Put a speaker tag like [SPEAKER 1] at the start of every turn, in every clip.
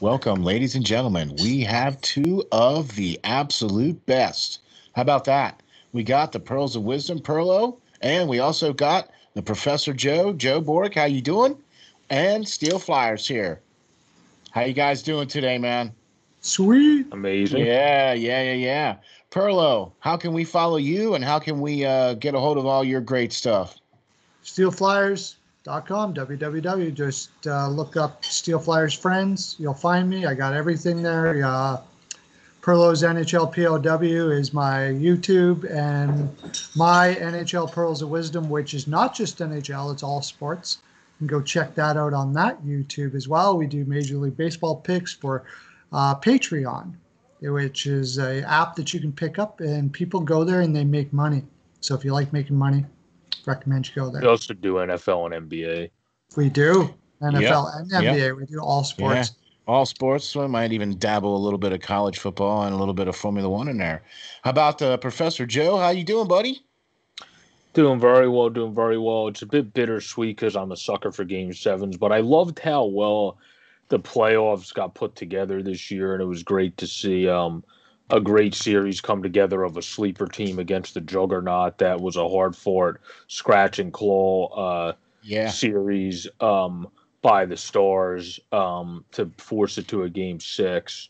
[SPEAKER 1] Welcome, ladies and gentlemen. We have two of the absolute best. How about that? We got the Pearls of Wisdom, Pearlo, and we also got the Professor Joe, Joe Bork. How you doing? And Steel Flyers here. How you guys doing today, man?
[SPEAKER 2] Sweet.
[SPEAKER 3] Amazing.
[SPEAKER 1] Yeah, yeah, yeah, yeah. Pearlo, how can we follow you and how can we uh, get a hold of all your great stuff?
[SPEAKER 2] Steelflyers.com, www. Just uh, look up Steel Flyers Friends. You'll find me. I got everything there. Uh, Pearlo's NHL POW is my YouTube and my NHL Pearls of Wisdom, which is not just NHL, it's all sports. You can go check that out on that YouTube as well. We do Major League Baseball picks for uh, Patreon, which is a app that you can pick up, and people go there and they make money. So if you like making money, recommend you go there.
[SPEAKER 3] We also do NFL and NBA.
[SPEAKER 2] We do NFL
[SPEAKER 1] Yep.
[SPEAKER 2] and NBA. We do all sports.
[SPEAKER 1] All sports. So I might even dabble a little bit of college football and a little bit of Formula One in there. How about uh, Professor Joe? How you doing, buddy?
[SPEAKER 3] Doing very well, doing very well. It's a bit bittersweet because I'm a sucker for game sevens, but I loved how well the playoffs got put together this year, and it was great to see um, a great series come together of a sleeper team against the juggernaut that was a hard fought scratch and claw uh,
[SPEAKER 1] Yeah.
[SPEAKER 3] series um, by the Stars um, to force it to a game six.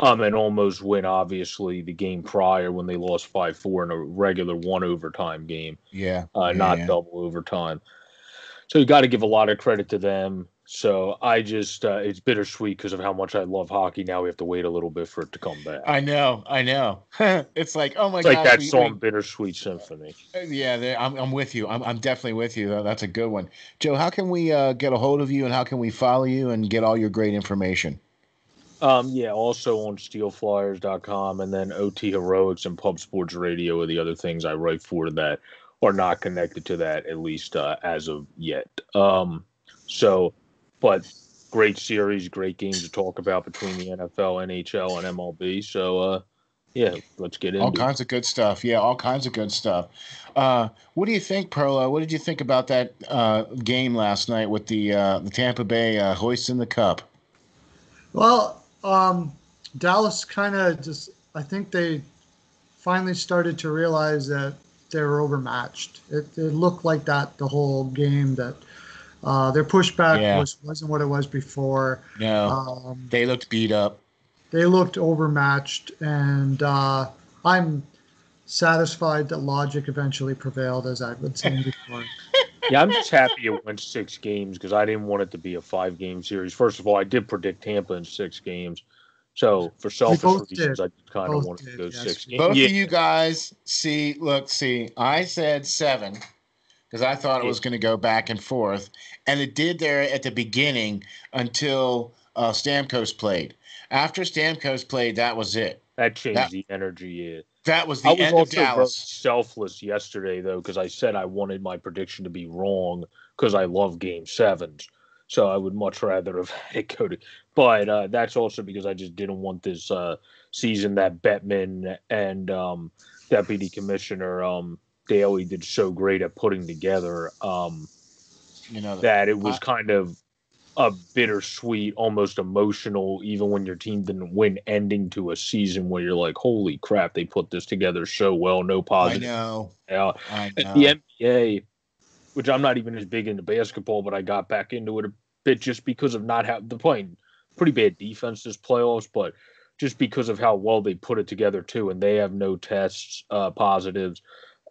[SPEAKER 3] Um, and almost win, obviously, the game prior when they lost 5 4 in a regular one overtime game,
[SPEAKER 1] Yeah.
[SPEAKER 3] uh,
[SPEAKER 1] yeah,
[SPEAKER 3] not
[SPEAKER 1] yeah.
[SPEAKER 3] double overtime. So you got to give a lot of credit to them. So I just, uh, it's bittersweet because of how much I love hockey. Now we have to wait a little bit for it to come back.
[SPEAKER 1] I know. I know. it's like, oh my
[SPEAKER 3] It's like
[SPEAKER 1] god.
[SPEAKER 3] that
[SPEAKER 1] we-
[SPEAKER 3] song, Bittersweet Symphony.
[SPEAKER 1] yeah, there- I'm, I'm with you. I'm, I'm definitely with you. That's a good one. Joe, how can we uh, get a hold of you and how can we follow you and get all your great information?
[SPEAKER 3] Um, yeah, also on steelflyers.com and then OT Heroics and Pub Sports Radio are the other things I write for that are not connected to that, at least uh, as of yet. Um, so, but great series, great games to talk about between the NFL, NHL, and MLB. So, uh, yeah, let's get into
[SPEAKER 1] All
[SPEAKER 3] it.
[SPEAKER 1] kinds of good stuff. Yeah, all kinds of good stuff. Uh, what do you think, Pearlo? What did you think about that uh, game last night with the uh, the Tampa Bay uh, hoisting the cup?
[SPEAKER 2] Well, um, Dallas kind of just, I think they finally started to realize that they were overmatched. It, it looked like that the whole game that uh, their pushback
[SPEAKER 1] Yeah.
[SPEAKER 2] was, wasn't what it was before.
[SPEAKER 1] No,
[SPEAKER 2] Um,
[SPEAKER 1] they looked beat up.
[SPEAKER 2] they looked overmatched, and uh, I'm satisfied that logic eventually prevailed, as I've been saying before.
[SPEAKER 3] Yeah, I'm just happy it went six games because I didn't want it to be a five game series. First of all, I did predict Tampa in six games. So for selfish reasons,
[SPEAKER 2] did.
[SPEAKER 3] I kind of
[SPEAKER 2] Both
[SPEAKER 3] wanted to go
[SPEAKER 2] yes.
[SPEAKER 3] six games.
[SPEAKER 1] Both
[SPEAKER 3] yeah,
[SPEAKER 1] of you guys, see, look, see, I said seven because I thought it was going to go back and forth, and it did there at the beginning until uh, Stamkos played. After Stamkos played, that was it.
[SPEAKER 3] that changed
[SPEAKER 1] that-
[SPEAKER 3] the energy. Yeah.
[SPEAKER 1] That was the
[SPEAKER 3] I was
[SPEAKER 1] end of
[SPEAKER 3] also
[SPEAKER 1] Dallas.
[SPEAKER 3] selfless yesterday though because I said I wanted my prediction to be wrong because I love Game Sevens. So I would much rather have had it go to. But uh, that's also because I just didn't want this uh, season that Bettman and um, Deputy Commissioner um, Daly did so great at putting together. Um,
[SPEAKER 1] You know,
[SPEAKER 3] that it was
[SPEAKER 1] I-
[SPEAKER 3] kind of a bittersweet, almost emotional, even when your team didn't win, ending to a season where you're like, holy crap, they put this together so well, no positive.
[SPEAKER 1] I know.
[SPEAKER 3] Yeah.
[SPEAKER 1] I know.
[SPEAKER 3] The NBA, which I'm not even as big into basketball, but I got back into it a bit just because of not having the playing pretty bad defense this playoffs, but just because of how well they put it together too, and they have no tests uh, positives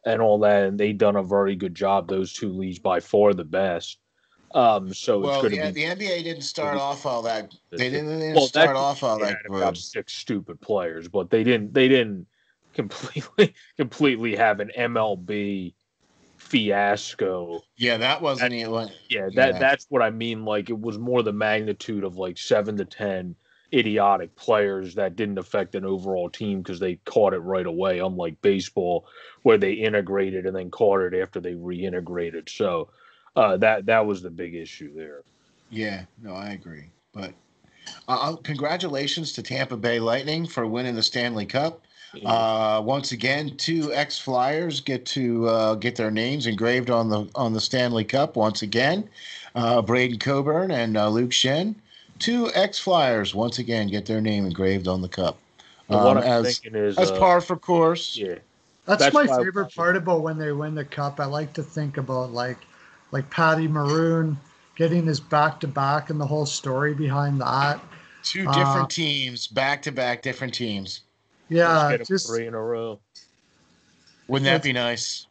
[SPEAKER 3] and all that, and they've done a very good job. Those two leagues by far the best. Um, so
[SPEAKER 1] well,
[SPEAKER 3] it's to be
[SPEAKER 1] the NBA didn't start off all that. They didn't, they didn't
[SPEAKER 3] Well,
[SPEAKER 1] start off all that
[SPEAKER 3] about six stupid players, but they didn't they didn't completely completely have an MLB fiasco.
[SPEAKER 1] Yeah, that wasn't even.
[SPEAKER 3] Yeah, that
[SPEAKER 1] Yeah.
[SPEAKER 3] that's what I mean. Like it was more the magnitude of like seven to ten idiotic players that didn't affect an overall team because they caught it right away. Unlike baseball, where they integrated and then caught it after they reintegrated. So uh, that that was the big issue there.
[SPEAKER 1] Yeah, no, I agree. But uh, congratulations to Tampa Bay Lightning for winning the Stanley Cup. Uh, once again, two ex Flyers get to uh, get their names engraved on the on the Stanley Cup once again. Uh, Braydon Coburn and uh, Luke Schenn. Two ex Flyers once again get their name engraved on the cup.
[SPEAKER 3] And what
[SPEAKER 1] Um,
[SPEAKER 3] I'm
[SPEAKER 1] as
[SPEAKER 3] thinking is,
[SPEAKER 1] as
[SPEAKER 3] uh,
[SPEAKER 1] par for course.
[SPEAKER 3] yeah,
[SPEAKER 2] That's,
[SPEAKER 3] That's
[SPEAKER 2] my favorite
[SPEAKER 3] watch
[SPEAKER 2] part about when they win the cup. I like to think about like like Patty Maroon getting his back to back and the whole story behind that.
[SPEAKER 1] Two
[SPEAKER 2] Uh,
[SPEAKER 1] different teams, back to back different teams.
[SPEAKER 2] Yeah, just
[SPEAKER 3] three in a row.
[SPEAKER 1] Wouldn't that be nice?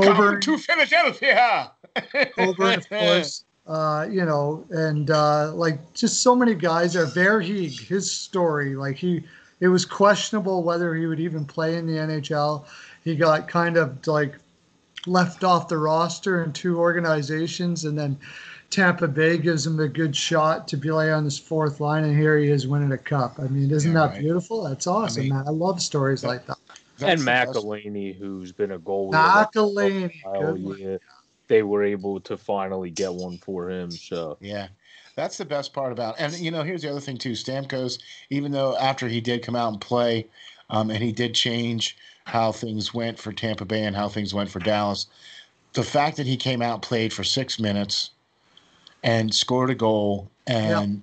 [SPEAKER 1] Come
[SPEAKER 2] Coburn,
[SPEAKER 1] to Philadelphia.
[SPEAKER 2] Coburn, of course. Uh, you know, and uh, like just so many guys are Verhaeghe, his story, like he, it was questionable whether he would even play in the NHL. He got kind of like left off the roster in two organizations, and then Tampa Bay gives him a good shot to play on this fourth line, and here he is winning a cup. I mean, isn't
[SPEAKER 1] Yeah,
[SPEAKER 2] that
[SPEAKER 1] right.
[SPEAKER 2] beautiful? That's awesome,
[SPEAKER 1] mean-
[SPEAKER 2] man. I love stories like that.
[SPEAKER 3] And
[SPEAKER 1] the best.
[SPEAKER 3] McElhinney, who's been a goalie. McElhinney,
[SPEAKER 2] Good one.
[SPEAKER 3] yeah. They were able to finally get one for him. So
[SPEAKER 1] Yeah. That's the best part about And, you know, here's the other thing, too. Stamkos, even though after he did come out and play, um, and he did change how things went for Tampa Bay and how things went for Dallas, the fact that he came out, played for six minutes, and scored a goal, and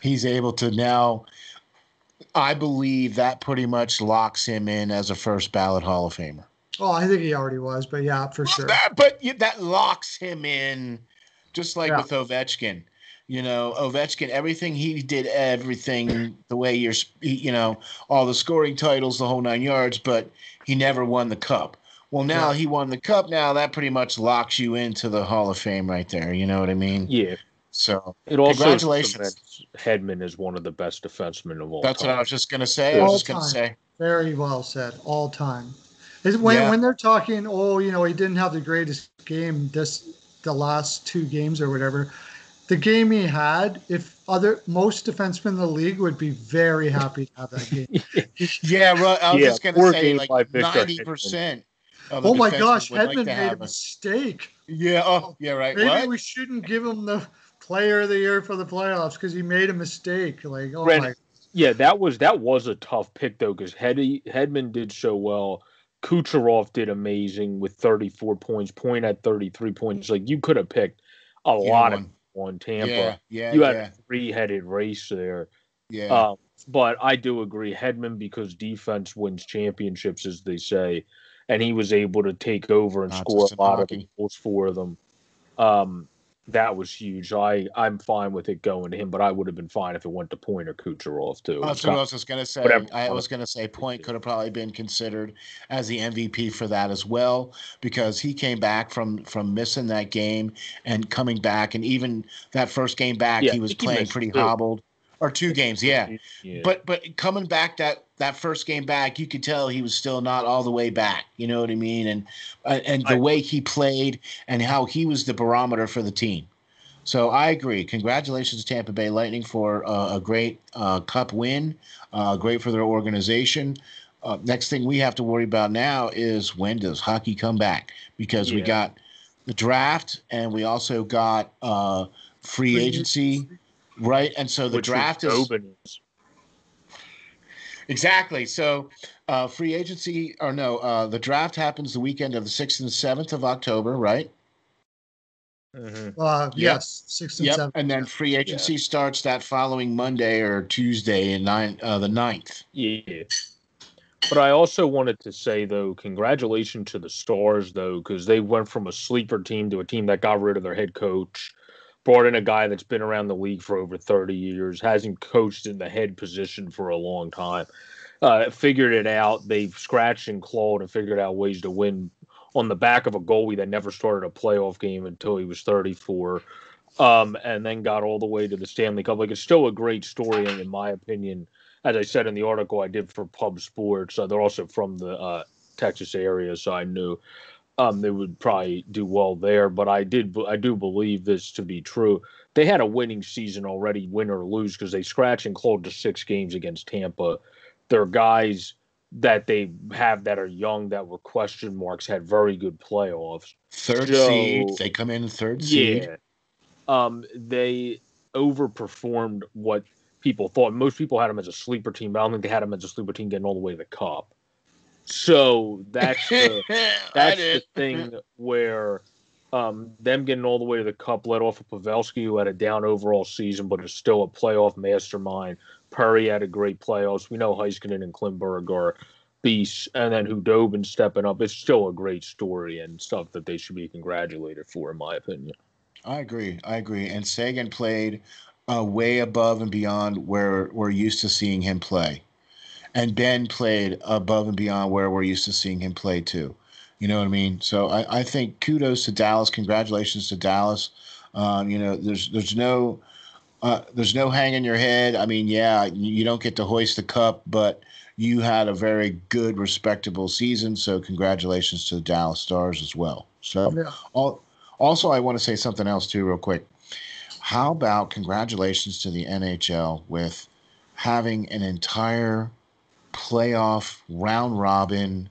[SPEAKER 1] he's able to now. I believe that pretty much locks him in as a first ballot Hall of Famer.
[SPEAKER 2] Oh, I think he already was, but yeah, for sure.
[SPEAKER 1] That- but you- that locks him in, just like
[SPEAKER 2] Yeah.
[SPEAKER 1] with Ovechkin. You know, Ovechkin, everything he did, everything the way you're, you know, all the scoring titles, the whole nine yards, but he never won the cup. Well, now
[SPEAKER 2] Yeah.
[SPEAKER 1] he won the cup. Now that pretty much locks you into the Hall of Fame right there. You know what I mean?
[SPEAKER 3] yeah,
[SPEAKER 1] So
[SPEAKER 3] it also
[SPEAKER 1] Congratulations.
[SPEAKER 3] cements Hedman is one of the best defensemen of all
[SPEAKER 1] that's what. I was just gonna say. I was
[SPEAKER 2] All
[SPEAKER 1] just gonna say.
[SPEAKER 2] Very well said. All time. Is when
[SPEAKER 1] Yeah.
[SPEAKER 2] when they're talking, oh, you know, he didn't have the greatest game this the last two games or whatever. The game he had, if other most defensemen in the league would be very happy to have that game.
[SPEAKER 1] Yeah, well, I was
[SPEAKER 3] Yeah,
[SPEAKER 1] just gonna say like ninety percent.
[SPEAKER 2] oh my gosh, Hedman made a mistake.
[SPEAKER 1] Yeah. Oh, yeah. Right.
[SPEAKER 2] Maybe
[SPEAKER 1] what?
[SPEAKER 2] we shouldn't give him the player of the year for the playoffs because he made a mistake. Like, oh
[SPEAKER 3] Ren-
[SPEAKER 2] my
[SPEAKER 3] Yeah, that was that was a tough pick though, because Hedman did so well. Kucherov did amazing with 34 points. Point at 33 points. Like you could have picked a lot of on Tampa.
[SPEAKER 1] Yeah. Yeah.
[SPEAKER 3] you had
[SPEAKER 1] yeah.
[SPEAKER 3] a three-headed race there.
[SPEAKER 1] Yeah.
[SPEAKER 3] Um, but I do agree, Hedman, because defense wins championships, as they say, and he was able to take over and
[SPEAKER 1] Not
[SPEAKER 3] score a lot
[SPEAKER 1] hockey.
[SPEAKER 3] of goals for them. Um, that was huge. I I'm fine with it going to him, but I would have been fine if it went to Point or Kucherov too.
[SPEAKER 1] That's what I was just gonna say.
[SPEAKER 3] whatever.
[SPEAKER 1] I was gonna say Point could have probably been considered as the MVP for that as well because he came back from from missing that game and coming back, and even that first game back,
[SPEAKER 3] Yeah,
[SPEAKER 1] he was
[SPEAKER 3] he
[SPEAKER 1] playing pretty
[SPEAKER 3] two.
[SPEAKER 1] hobbled, or two games, yeah.
[SPEAKER 3] yeah.
[SPEAKER 1] But but coming back that that first game back, you could tell he was still not all the way back. You know what I mean? And uh, and the
[SPEAKER 3] I-
[SPEAKER 1] way he played and how he was the barometer for the team. So I agree. Congratulations, to Tampa Bay Lightning, for uh, a great uh, Cup win. Uh, great for their organization. Uh, next thing we have to worry about now is when does hockey come back? Because we got the draft and we also got uh, Free agency, right? And so the
[SPEAKER 3] Which
[SPEAKER 1] draft is
[SPEAKER 3] Tobin is.
[SPEAKER 1] Exactly. So, uh, free agency, or no, uh, the draft happens the weekend of the 6th and 7th of October, right?
[SPEAKER 3] Mhm.
[SPEAKER 2] uh yes, six and
[SPEAKER 1] Yep.
[SPEAKER 2] seven.
[SPEAKER 1] And then free agency starts that following Monday or Tuesday, and nine, uh, the 9th.
[SPEAKER 3] Yeah. But I also wanted to say though, congratulations to the Stars though, because they went from a sleeper team to a team that got rid of their head coach, brought in a guy that's been around the league for over 30 years, hasn't coached in the head position for a long time. Uh, figured it out. They've scratched and clawed and figured out ways to win on the back of a goalie that never started a playoff game until he was 34. Um, and then got all the way to the Stanley Cup. Like it's still a great story, in my opinion as I said in the article I did for Pub Sports, uh, they're also from the uh, Texas area, so I knew um, they would probably do well there. But I did, I do believe this to be true. They had a winning season already, win or lose, because they scratch and clawed to six games against Tampa. Their guys that they have that are young that were question marks had very good playoffs.
[SPEAKER 1] Third
[SPEAKER 3] So-
[SPEAKER 1] seed. They come in third seed.
[SPEAKER 3] Yeah. Um, they overperformed what people thought. Most people had them as a sleeper team, but I don't think they had them as a sleeper team getting all the way to the cup. So that's the that's the thing where um, them getting all the way to the cup led off of Pavelski, who had a down overall season, but is still a playoff mastermind. Perry had a great playoffs. We know Heiskanen and Klingberg are beasts, and then Khudobin stepping up. It's still a great story and stuff that they should be congratulated for, in my opinion.
[SPEAKER 1] I agree. I agree. And Seguin played uh, way above and beyond where we're used to seeing him play. And Benn played above and beyond where we're used to seeing him play too. You know what I mean? So I, I think kudos to Dallas. Congratulations to Dallas. Um, you know, there's there's no uh, there's no hanging your head. I mean, yeah, you don't get to hoist the cup, but you had a very good, respectable season. So congratulations to the Dallas Stars as well. So yeah. all, also, I want to say something else too, real quick. How about congratulations to the NHL with having an entire playoff round robin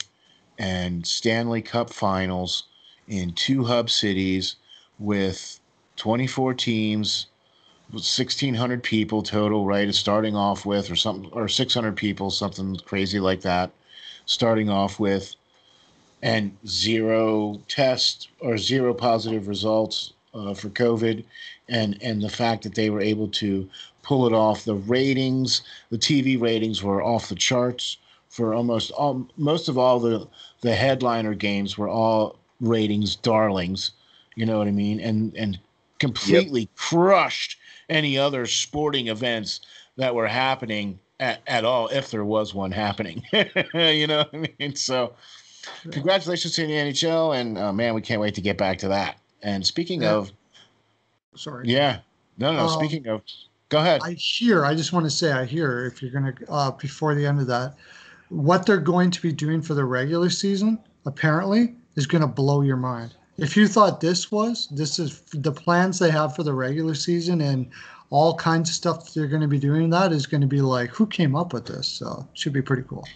[SPEAKER 1] and Stanley Cup finals in two hub cities with 24 teams, 1,600 people total, right? Starting off with, or something, or 600 people, something crazy like that, starting off with, and zero tests or zero positive results uh, for COVID, and and the fact that they were able to pull it off. The ratings, the TV ratings were off the charts for almost all most of all the the headliner games were all ratings darlings you know what i mean and and completely yep. crushed any other sporting events that were happening at, at all if there was one happening you know what i mean so congratulations to the nhl and uh, man we can't wait to get back to that and speaking yeah. of
[SPEAKER 2] sorry
[SPEAKER 1] yeah no no um, speaking of go ahead
[SPEAKER 2] i hear i just want to say i hear if you're gonna uh, before the end of that what they're going to be doing for the regular season apparently is going to blow your mind. If you thought this was, this is the plans they have for the regular season and all kinds of stuff they're going to be doing. That is going to be like, who came up with this? So should be pretty cool.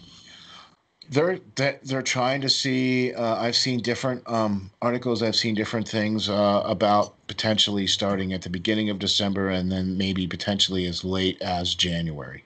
[SPEAKER 1] They're they're trying to see. Uh, I've seen different um, articles. I've seen different things uh, about potentially starting at the beginning of December and then maybe potentially as late as January.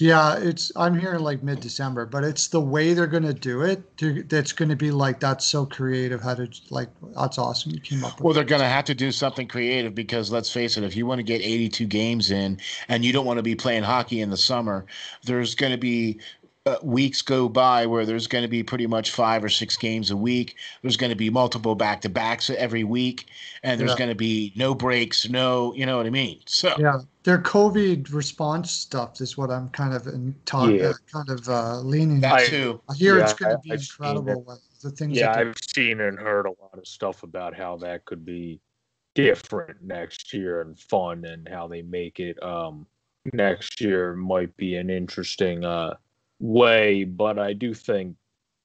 [SPEAKER 2] Yeah, it's I'm hearing like mid December, but it's the way they're gonna do it to, that's gonna be like that's so creative. How to like that's awesome. You came up.
[SPEAKER 1] with Well, they're gonna have to do something creative because let's face it, if you want to get 82 games in and you don't want to be playing hockey in the summer, there's gonna be uh, weeks go by where there's going to be pretty much five or six games a week. There's going to be multiple back to backs every week, and there's yeah. going to be no breaks, no, you know what I mean. So
[SPEAKER 2] yeah, their COVID response stuff is what I'm kind of in talk, yeah. uh, kind of uh, leaning.
[SPEAKER 1] That too.
[SPEAKER 2] I hear yeah, it's going to be I've incredible. The things.
[SPEAKER 3] Yeah, I've seen and heard a lot of stuff about how that could be different next year and fun, and how they make it um, next year might be an interesting. Uh, way, but I do think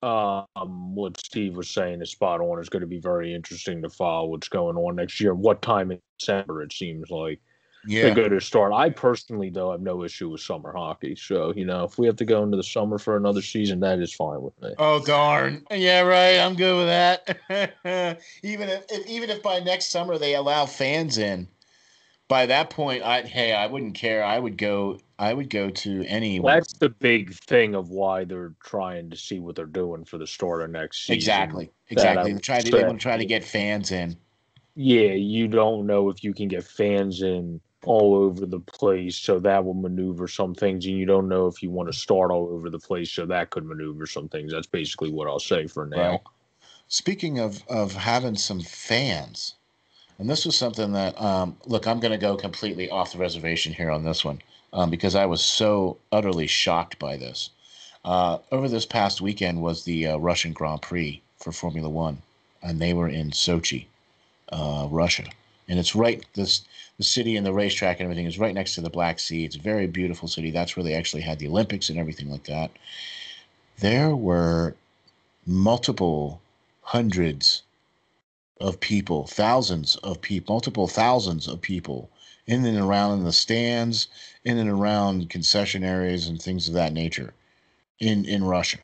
[SPEAKER 3] um, what Steve was saying is spot on. It's going to be very interesting to follow what's going on next year. What time in December it seems like yeah. they're going to start. I personally, though, have no issue with summer hockey. So you know, if we have to go into the summer for another season, that is fine with me.
[SPEAKER 1] Oh darn! Yeah, right. I'm good with that. even if, if even if by next summer they allow fans in, by that point, I hey, I wouldn't care. I would go I would go to any.
[SPEAKER 3] That's the big thing of why they're trying to see what they're doing for the start of next season.
[SPEAKER 1] Exactly, exactly. They try to they want to try to get fans in.
[SPEAKER 3] Yeah, you don't know if you can get fans in all over the place, so that will maneuver some things, and you don't know if you want to start all over the place, so that could maneuver some things. That's basically what I'll say for now. Right.
[SPEAKER 1] Speaking of of having some fans, and this was something that um, look, I'm going to go completely off the reservation here on this one um, because I was so utterly shocked by this. Uh, over this past weekend was the uh, Russian Grand Prix for Formula One, and they were in Sochi, uh, Russia, and it's right this the city and the racetrack and everything is right next to the Black Sea. It's a very beautiful city. That's where they actually had the Olympics and everything like that. There were multiple hundreds of people, thousands of people, multiple thousands of people in and around in the stands, in and around concession areas and things of that nature in in Russia.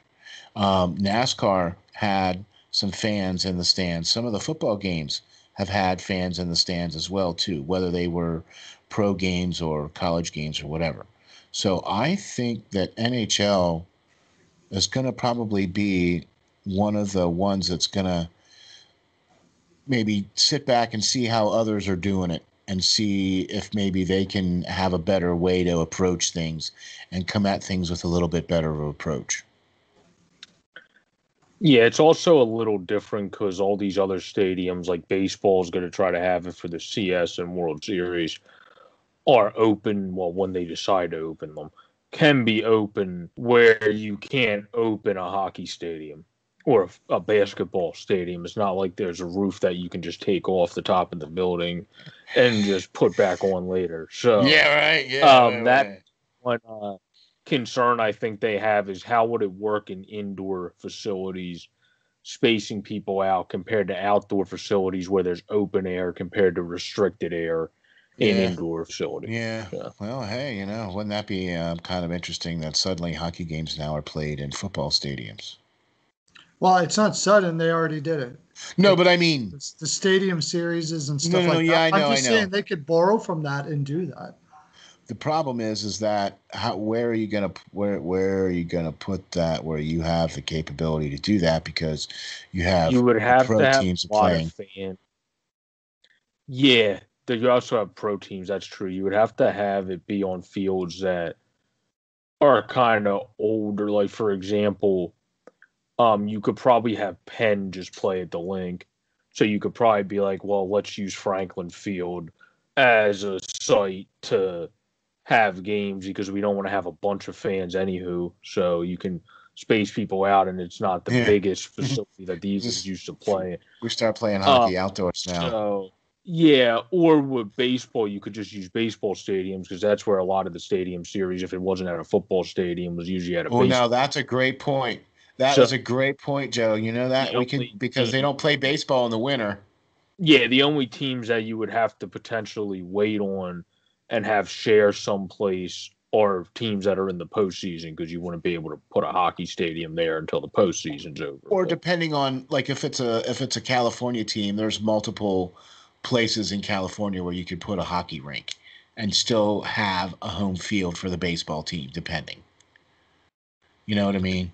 [SPEAKER 1] Um, NASCAR had some fans in the stands. Some of the football games have had fans in the stands as well too, whether they were pro games or college games or whatever. So I think that NHL is going to probably be one of the ones that's going to maybe sit back and see how others are doing it and see if maybe they can have a better way to approach things and come at things with a little bit better of approach.
[SPEAKER 3] Yeah, it's also a little different because all these other stadiums, like baseball, is going to try to have it for the CS and World Series, are open. Well, when they decide to open them, can be open where you can't open a hockey stadium or a, a, basketball stadium. It's not like there's a roof that you can just take off the top of the building and just put back on later. So
[SPEAKER 1] yeah, right. Yeah,
[SPEAKER 3] um,
[SPEAKER 1] right,
[SPEAKER 3] that
[SPEAKER 1] right.
[SPEAKER 3] one uh, concern I think they have is how would it work in indoor facilities, spacing people out compared to outdoor facilities where there's open air compared to restricted air in
[SPEAKER 1] Yeah.
[SPEAKER 3] indoor facilities.
[SPEAKER 1] Yeah.
[SPEAKER 3] Yeah.
[SPEAKER 1] Well, hey, you know, wouldn't that be um, kind of interesting that suddenly hockey games now are played in football stadiums?
[SPEAKER 2] Well, it's not sudden. They already did it.
[SPEAKER 1] No, but I mean,
[SPEAKER 2] It's the stadium series and stuff
[SPEAKER 1] No, no,
[SPEAKER 2] like
[SPEAKER 1] yeah,
[SPEAKER 2] that.
[SPEAKER 1] I know,
[SPEAKER 2] I'm just
[SPEAKER 1] I know.
[SPEAKER 2] saying they could borrow from that and do that.
[SPEAKER 1] the problem is, is that how, where are you gonna where where are you gonna put that where you have the capability to do that because you have
[SPEAKER 3] you would have
[SPEAKER 1] pro
[SPEAKER 3] to have
[SPEAKER 1] teams
[SPEAKER 3] a lot
[SPEAKER 1] playing.
[SPEAKER 3] of fan. Yeah, you also have pro teams. That's true. You would have to have it be on fields that are kind of older. Like for example, um, you could probably have Penn just play at the link, so you could probably be like, well, let's use Franklin Field as a site to have games because we don't want to have a bunch of fans anywho. So you can space people out, and it's not the
[SPEAKER 1] Yeah.
[SPEAKER 3] biggest facility that these is used to play.
[SPEAKER 1] We start playing
[SPEAKER 3] Uh,
[SPEAKER 1] hockey outdoors now.
[SPEAKER 3] So yeah, or with baseball, you could just use baseball stadiums because that's where a lot of the stadium series, if it wasn't at a football stadium, was usually at a
[SPEAKER 1] Well,
[SPEAKER 3] baseball.
[SPEAKER 1] now that's a great point. That
[SPEAKER 3] So-
[SPEAKER 1] is a great point, Joe. You know that we can because they don't play baseball in the winter.
[SPEAKER 3] Yeah, the only teams that you would have to potentially wait on and have share someplace are teams that are in the postseason because you wouldn't be able to put a hockey stadium there until the postseason's over.
[SPEAKER 1] Or depending on like if it's a if it's a California team, there's multiple places in California where you could put a hockey rink and still have a home field for the baseball team, depending. You know what I mean?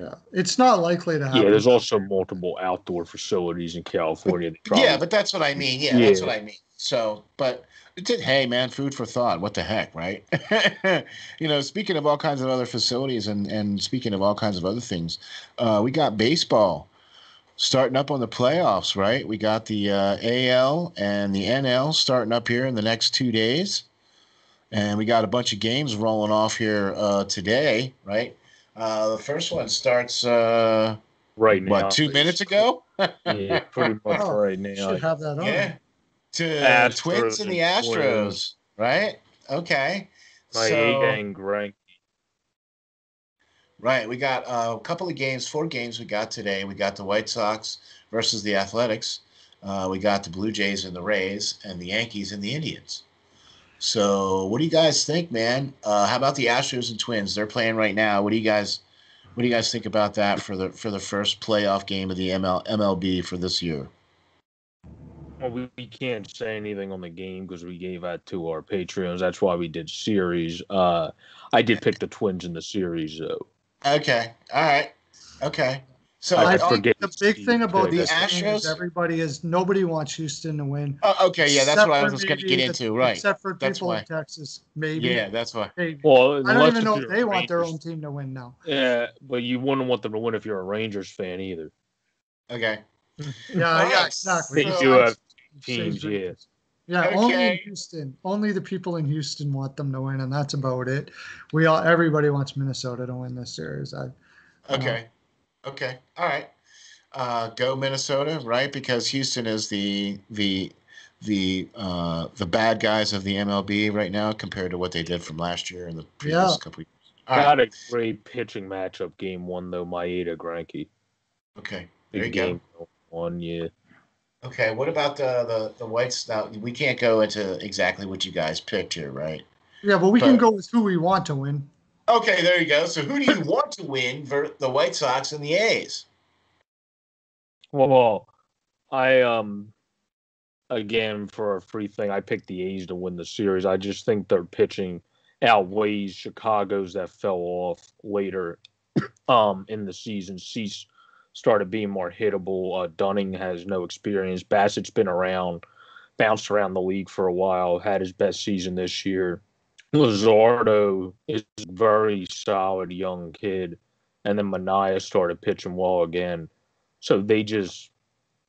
[SPEAKER 2] Yeah, it's not likely to happen.
[SPEAKER 3] yeah, there's also multiple outdoor facilities in California. that
[SPEAKER 1] yeah, but that's what I mean. Yeah, that's what I mean. So, but it did, hey, man, food for thought. What the heck, right? you know, speaking of all kinds of other facilities and and speaking of all kinds of other things, uh, we got baseball starting up on the playoffs, right? We got the uh, AL and the NL starting up here in the next two days, and we got a bunch of games rolling off here uh, today, right? Uh, the first one starts uh,
[SPEAKER 3] right now.
[SPEAKER 1] what two minutes ago?
[SPEAKER 3] Yeah, pretty much
[SPEAKER 2] Oh,
[SPEAKER 3] right now.
[SPEAKER 2] should have that on.
[SPEAKER 1] Yeah. To
[SPEAKER 3] Astros
[SPEAKER 1] Twins and the
[SPEAKER 3] and
[SPEAKER 1] Astros,
[SPEAKER 3] Twins.
[SPEAKER 1] right? Okay.
[SPEAKER 3] My
[SPEAKER 1] so,
[SPEAKER 3] A-Gang rank.
[SPEAKER 1] right, we got uh, a couple of games, four games we got today. We got the White Sox versus the Athletics. Uh, we got the Blue Jays and the Rays, and the Yankees and the Indians. So, what do you guys think, man? Uh, how about the Astros and Twins? They're playing right now. What do you guys, what do you guys think about that for the for the first playoff game of the ML, MLB for this year?
[SPEAKER 3] Well, we, we can't say anything on the game because we gave that to our Patreons. That's why we did series. Uh, I did pick the Twins in the series, though.
[SPEAKER 1] Okay, all right, okay. So,
[SPEAKER 3] I
[SPEAKER 2] I
[SPEAKER 3] forget
[SPEAKER 2] the big thing about
[SPEAKER 3] picked.
[SPEAKER 2] this
[SPEAKER 1] The
[SPEAKER 2] game is
[SPEAKER 1] Astros?
[SPEAKER 2] everybody is nobody wants Houston to win.
[SPEAKER 1] Oh, okay, yeah, that's what I was going to get into, right?
[SPEAKER 2] Except for
[SPEAKER 1] That's
[SPEAKER 2] people
[SPEAKER 1] why.
[SPEAKER 2] in Texas, maybe.
[SPEAKER 1] Yeah, that's why.
[SPEAKER 2] Hey,
[SPEAKER 3] Well,
[SPEAKER 2] I don't even know if
[SPEAKER 3] a
[SPEAKER 2] they want their own team to win now.
[SPEAKER 3] Yeah, but you wouldn't want them to win if you're a Rangers fan either.
[SPEAKER 1] Okay.
[SPEAKER 2] Yeah, yeah, exactly.
[SPEAKER 3] They
[SPEAKER 1] So-
[SPEAKER 3] do have
[SPEAKER 2] Says
[SPEAKER 3] teams, yeah.
[SPEAKER 2] Rangers. Yeah, only in Houston. Only the people in Houston want them to win, and that's about it. We all, everybody wants Minnesota to win this series. I,
[SPEAKER 1] Okay. Okay. All right. Uh, go Minnesota, right? Because Houston is the the the uh, the bad guys of the MLB right now compared to what they did from last year and the previous
[SPEAKER 2] Yeah.
[SPEAKER 1] couple. Of years. All right.
[SPEAKER 3] Got a great pitching matchup game one, though, Maeda Greinke.
[SPEAKER 1] Okay. There
[SPEAKER 3] Big
[SPEAKER 1] you go.
[SPEAKER 3] game one, yeah.
[SPEAKER 1] Okay. What about the the the Whites? Now we can't go into exactly what you guys picked here, right?
[SPEAKER 2] yeah, but we can go with who we want to win.
[SPEAKER 1] Okay. There you go. So who do you want to win? Ver- the White Sox and the A's.
[SPEAKER 3] Well, I um again for a free thing, I picked the A's to win the series. I just think their pitching outweighs Chicago's that fell off later um in the season. Cease started being more hittable. Uh, Dunning has no experience. Bassitt's been around, bounced around the league for a while, had his best season this year. Luzardo is a very solid young kid. And then Manaea started pitching well again. So they just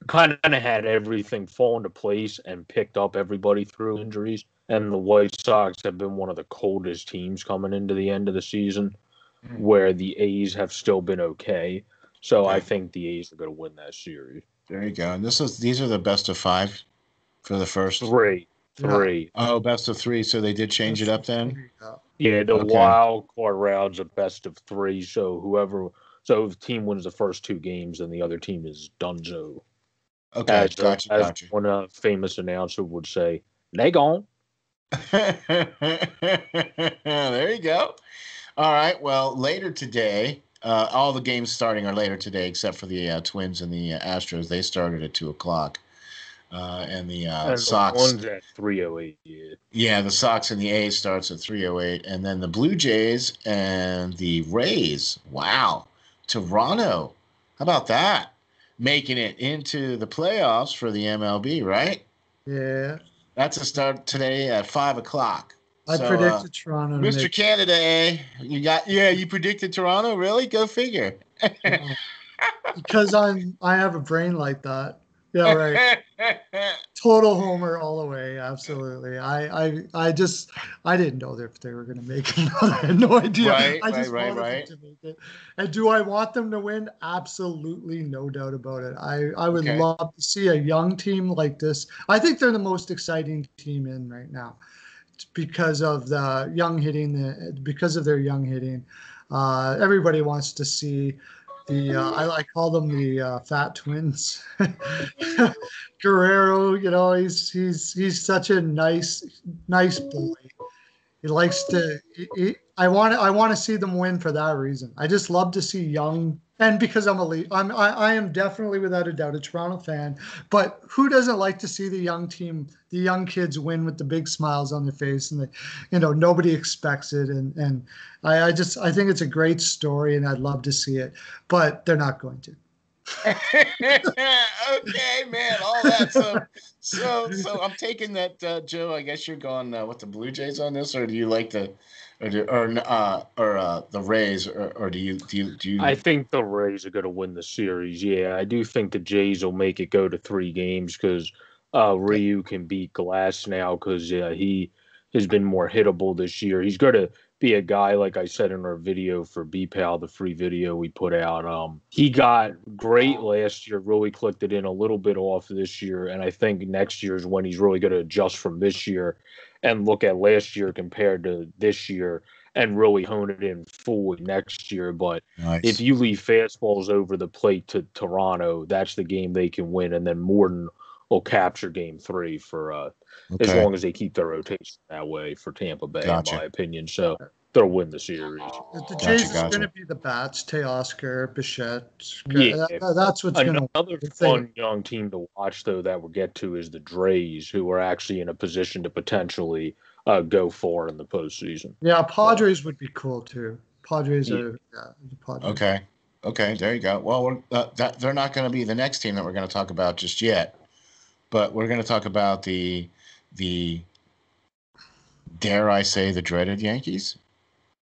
[SPEAKER 3] kind of had everything fall into place and picked up everybody through injuries. And the White Sox have been one of the coldest teams coming into the end of the season, mm. where the A's have still been okay. So I think the A's are going to win that series.
[SPEAKER 1] There you go. And this is these are the best of five for the first
[SPEAKER 3] three. Three.
[SPEAKER 1] Oh, best of three. So they did change it up then.
[SPEAKER 3] Yeah, the okay. wild card rounds are best of three. So whoever, so if the team wins the first two games, then the other team is Dunzo.
[SPEAKER 1] Okay, as, gotcha,
[SPEAKER 3] as
[SPEAKER 1] gotcha.
[SPEAKER 3] one uh, famous announcer would say, "They gone."
[SPEAKER 1] there you go. All right. Well, later today, uh, all the games starting are later today, except for the uh, Twins and the uh, Astros. They started at two o'clock. Uh, and the uh, and Sox.
[SPEAKER 3] one's at 308. Yeah.
[SPEAKER 1] yeah, the Sox and the A's starts at 308. And then the Blue Jays and the Rays. Wow. Toronto. How about that? Making it into the playoffs for the MLB, right?
[SPEAKER 2] Yeah.
[SPEAKER 1] That's a start today at 5 o'clock.
[SPEAKER 2] I so, predicted uh, Toronto.
[SPEAKER 1] Mr. Make... Canada, eh? You got yeah. You predicted Toronto, really? Go figure.
[SPEAKER 2] because I'm I have a brain like that. Yeah, right. Total homer all the way. Absolutely. I, I, I just, I didn't know if they were going to make it. I had no idea.
[SPEAKER 1] Right,
[SPEAKER 2] I just
[SPEAKER 1] right,
[SPEAKER 2] wanted
[SPEAKER 1] right,
[SPEAKER 2] them to make it. And do I want them to win? Absolutely, no doubt about it. I, I would okay. love to see a young team like this. I think they're the most exciting team in right now, because of the young hitting, the, because of their young hitting. Uh, everybody wants to see the uh, I, call them the uh, fat twins. Guerrero, you know, he's he's he's such a nice nice boy. He likes to. He, he, I want I want to see them win for that reason. I just love to see young and because I'm a I'm I, I am definitely without a doubt a Toronto fan. But who doesn't like to see the young team, the young kids win with the big smiles on their face, and the, you know nobody expects it, and and I, I just I think it's a great story, and I'd love to see it, but they're not going to.
[SPEAKER 1] Okay, man. All that. So, so, so I'm taking that, uh, Joe. I guess you're going uh, with the Blue Jays on this, or do you like the or do, or uh, or uh, the Rays, or, or do you do you do you?
[SPEAKER 3] I think the Rays are going to win the series. Yeah, I do think the Jays will make it go to three games because uh, Ryu can beat Glasnow because he has been more hittable this year. He's going to be a guy like I said in our video for BPAL, the free video we put out. Um, he got great last year, really clicked it in a little bit off this year, and I think next year is when he's really going to adjust from this year and look at last year compared to this year and really hone it in full next year. But nice. if you leave fastballs over the plate to Toronto, that's the game they can win, and then Morton will capture game three for uh, okay. as long as they keep their rotation that way for Tampa Bay, gotcha. in my opinion. So they'll win the series.
[SPEAKER 2] The Jays gotcha, gotcha. is going to be the bats, Teoscar, Bichette. Yeah, that, that's what's going to.
[SPEAKER 3] Another fun young team to watch, though, that we'll get to is the Drays, who are actually in a position to potentially uh, go far in the postseason.
[SPEAKER 2] Yeah, Padres so. would be cool too. Padres yeah. are yeah,
[SPEAKER 1] Padres. Okay. Okay, there you go. Well, uh, that, they're not going to be the next team that we're going to talk about just yet, but we're going to talk about the the dare I say the dreaded Yankees.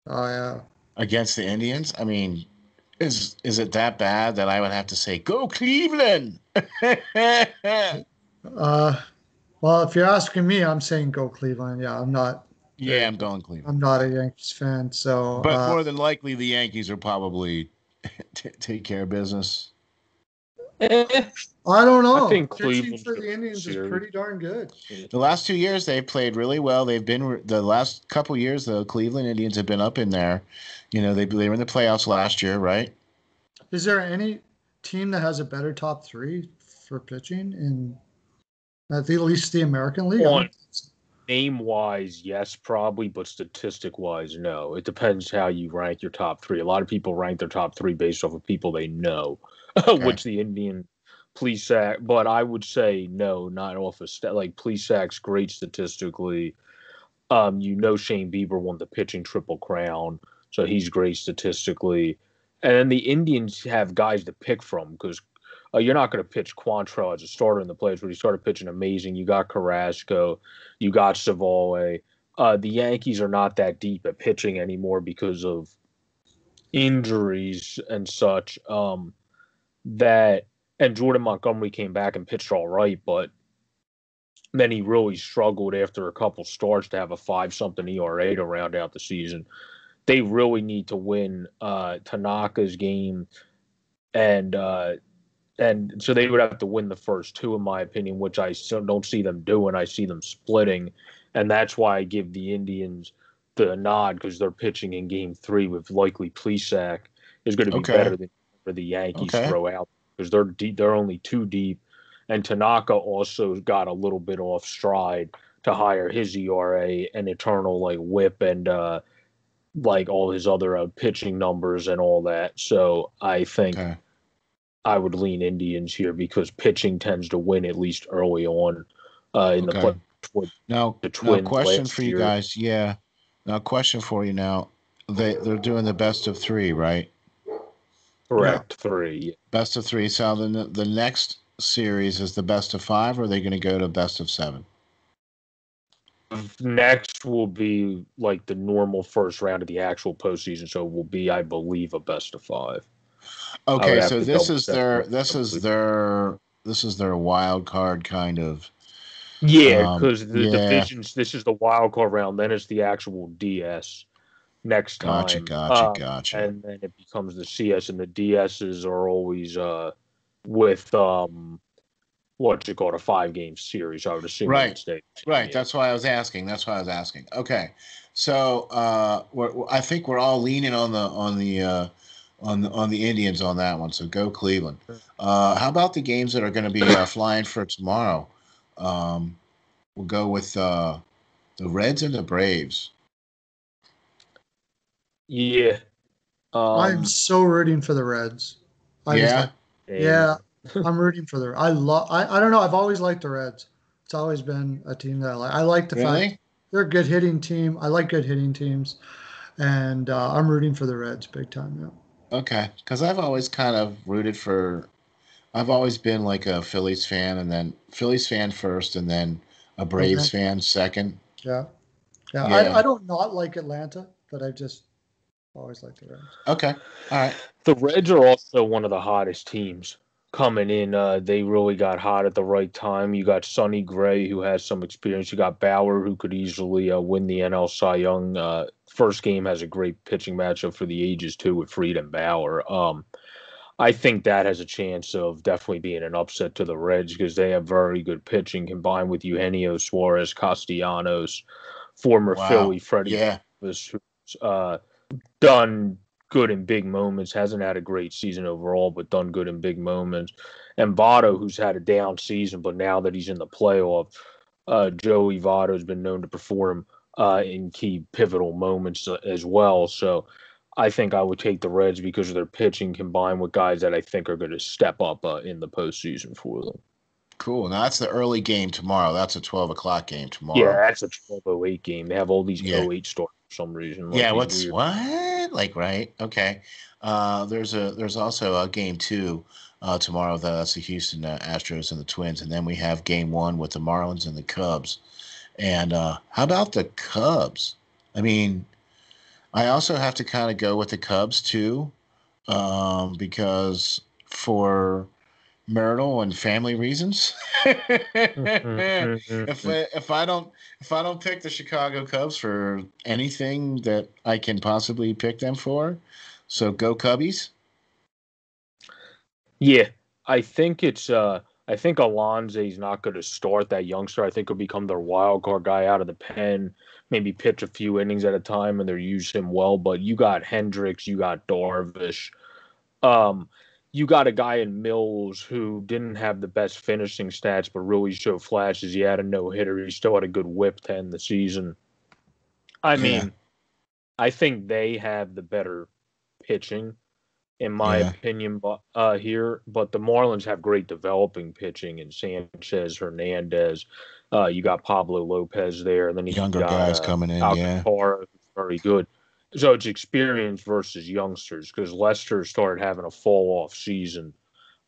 [SPEAKER 2] Oh yeah.
[SPEAKER 1] Against the Indians. I mean, is is it that bad that I would have to say go Cleveland?
[SPEAKER 2] uh, well, if you're asking me, I'm saying go Cleveland. Yeah, I'm not.
[SPEAKER 1] Yeah, I'm going Cleveland.
[SPEAKER 2] I'm not a Yankees fan, so.
[SPEAKER 1] But uh, more than likely, the Yankees are probably t- take care of business.
[SPEAKER 2] Eh, I don't know. I think Cleveland for the Indians is pretty darn good.
[SPEAKER 1] The last two years they've played really well. They've been the last couple years the Cleveland Indians have been up in there. You know they they were in the playoffs last year, right?
[SPEAKER 2] Is there any team that has a better top three for pitching in at least the American League?
[SPEAKER 3] name wise, yes, probably, but statistic wise, no. It depends how you rank your top three. A lot of people rank their top three based off of people they know. okay. which the Indian police act. but I would say no, not off of stat. Like Plesac's great statistically. Um, you know Shane Bieber won the pitching triple crown, so he's great statistically. and then the Indians have guys to pick from because uh, you're not going to pitch Quantrill as a starter in the place where he started pitching amazing. You got Carrasco, you got Civale. Uh, the Yankees are not that deep at pitching anymore because of injuries and such. Um, that and Jordan Montgomery came back and pitched all right, but then he really struggled after a couple starts to have a five something ERA to round out the season. They really need to win uh, Tanaka's game, and uh, and so they would have to win the first two, in my opinion, which I don't see them doing. I see them splitting, and that's why I give the Indians the nod because they're pitching in Game Three with likely Plesac is going to be
[SPEAKER 1] Okay.
[SPEAKER 3] better than for the Yankees
[SPEAKER 1] Okay.
[SPEAKER 3] throw out because they're deep, they're only two deep, and Tanaka also got a little bit off stride to hire his ERA and eternal like WHIP and uh, like all his other uh, pitching numbers and all that. So I think
[SPEAKER 1] Okay.
[SPEAKER 3] I would lean Indians here because pitching tends to win at least early on uh, in
[SPEAKER 1] Okay.
[SPEAKER 3] the play.
[SPEAKER 1] Now,
[SPEAKER 3] The
[SPEAKER 1] now
[SPEAKER 3] Twins
[SPEAKER 1] question for you
[SPEAKER 3] year.
[SPEAKER 1] guys. Yeah. Now, question for you now. They they're doing the best of three, right?
[SPEAKER 3] Correct three.
[SPEAKER 1] Best of three. So the the next series is the best of five, or are they going to go to best of seven?
[SPEAKER 3] Next will be like the normal first round of the actual postseason, so it will be, I believe, a best of five.
[SPEAKER 1] Okay, so this is their this is their this is their wild card kind of.
[SPEAKER 3] Yeah,
[SPEAKER 1] Um,
[SPEAKER 3] because the
[SPEAKER 1] yeah.
[SPEAKER 3] divisions. This is the wild card round. Then it's the actual DS next time.
[SPEAKER 1] Gotcha, gotcha,
[SPEAKER 3] Uh,
[SPEAKER 1] gotcha.
[SPEAKER 3] and then it becomes the CS, and the DSs are always uh with um what you call a five game series. I would assume.
[SPEAKER 1] Right, Right, that's why I was asking. That's why I was asking. Okay, so uh, we're, I think we're all leaning on the on the uh, on the, on the Indians on that one. So go Cleveland. Uh, how about the games that are going to be uh, flying for tomorrow? Um, we'll go with uh, the Reds and the Braves.
[SPEAKER 3] Yeah. Um,
[SPEAKER 2] I'm so rooting for the Reds. I just
[SPEAKER 1] yeah,
[SPEAKER 2] like- yeah, I'm rooting for the. I love. I, I don't know. I've always liked the Reds. It's always been a team that I like. I like the fact they're a good hitting team. I like good hitting teams, and uh, I'm rooting for the Reds big time. Yeah.
[SPEAKER 1] Okay, because I've always kind of rooted for. I've always been like a Phillies fan, and then Phillies fan first, and then a Braves fan second.
[SPEAKER 2] Yeah. Yeah.
[SPEAKER 1] Yeah.
[SPEAKER 2] I, I don't not like Atlanta, but I just always like the Reds.
[SPEAKER 1] Okay, all right.
[SPEAKER 3] The Reds are also one of the hottest teams coming in. Uh, they really got hot at the right time. You got Sonny Gray, who has some experience. You got Bauer, who could easily uh, win the NL Cy Young. Uh, first game has a great pitching matchup for the ages too with Fried and Bauer. Um, I think that has a chance of definitely being an upset to the Reds because they have very good pitching combined with Eugenio Suarez, Castellanos, former
[SPEAKER 1] Wow.
[SPEAKER 3] Philly Freddie
[SPEAKER 1] Yeah,
[SPEAKER 3] Davis, who's uh, done good in big moments, hasn't had a great season overall, but done good in big moments. And Votto, who's had a down season, but now that he's in the playoff, uh, Joey Votto has been known to perform uh, in key pivotal moments uh, as well. So I think I would take the Reds because of their pitching combined with guys that I think are going to step up uh, in the postseason for them.
[SPEAKER 1] cool. Now that's the early game tomorrow. That's a twelve o'clock game tomorrow.
[SPEAKER 3] Yeah, that's a 12 08 game. They have all these
[SPEAKER 1] Yeah.
[SPEAKER 3] 08 stars for some reason. like
[SPEAKER 1] yeah. What's
[SPEAKER 3] weird-
[SPEAKER 1] what? Like right? Okay. Uh, there's a there's also a game two uh, tomorrow. That's the Houston uh, Astros and the Twins, and then we have game one with the Marlins and the Cubs. And uh, how about the Cubs? I mean, I also have to kind of go with the Cubs too, um, because for marital and family reasons. if I, if I don't if I don't pick the Chicago Cubs for anything that I can possibly pick them for, so go Cubbies.
[SPEAKER 3] Yeah, I think it's. uh I think Alonze's not going to start that youngster. I think he'll become their wild card guy out of the pen. Maybe pitch a few innings at a time, and they're use him well. But you got Hendricks, you got Darvish, um, you got a guy in Mills who didn't have the best finishing stats, but really showed flashes. He had a no hitter. He still had a good whip to end the season. I
[SPEAKER 1] Yeah.
[SPEAKER 3] mean, I think they have the better pitching in my
[SPEAKER 1] Yeah.
[SPEAKER 3] opinion, but uh, here. But the Marlins have great developing pitching in Sanchez, Hernandez. Uh, you got Pablo Lopez there, and then you
[SPEAKER 1] Younger
[SPEAKER 3] got,
[SPEAKER 1] guys
[SPEAKER 3] uh,
[SPEAKER 1] coming in, yeah.
[SPEAKER 3] Alcantara, who's very good. So it's experience versus youngsters because Lester started having a fall off season,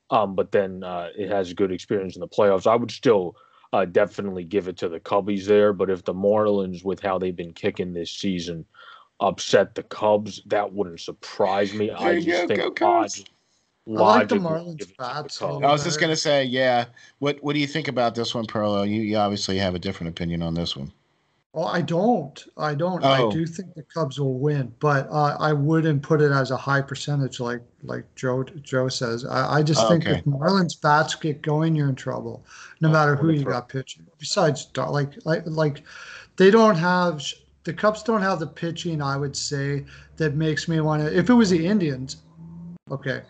[SPEAKER 3] um, but then uh, it has a good experience in the playoffs. I would still uh, definitely give it to the Cubbies there, but if the Marlins, with how they've been kicking this season, upset the Cubs, that wouldn't surprise me.
[SPEAKER 1] There
[SPEAKER 3] I just
[SPEAKER 1] go,
[SPEAKER 3] think
[SPEAKER 1] go Cubs.
[SPEAKER 3] log-
[SPEAKER 2] I like the Marlins
[SPEAKER 3] give the
[SPEAKER 2] bats a
[SPEAKER 3] Cubs.
[SPEAKER 2] little
[SPEAKER 1] I was just gonna say, yeah. What What do you think about this one, Pearlo? You, you obviously have a different opinion on this one.
[SPEAKER 2] Well, I don't. I don't.
[SPEAKER 1] Oh.
[SPEAKER 2] I do think the Cubs will win, but uh, I wouldn't put it as a high percentage like like Joe Joe says. I, I just think
[SPEAKER 1] Okay.
[SPEAKER 2] if Marlins bats get going, you're in trouble, no
[SPEAKER 3] Oh,
[SPEAKER 2] matter who you
[SPEAKER 3] throw.
[SPEAKER 2] got pitching. Besides, like like like they don't have the Cubs don't have the pitching. I would say that makes me want to. If it was the Indians, okay,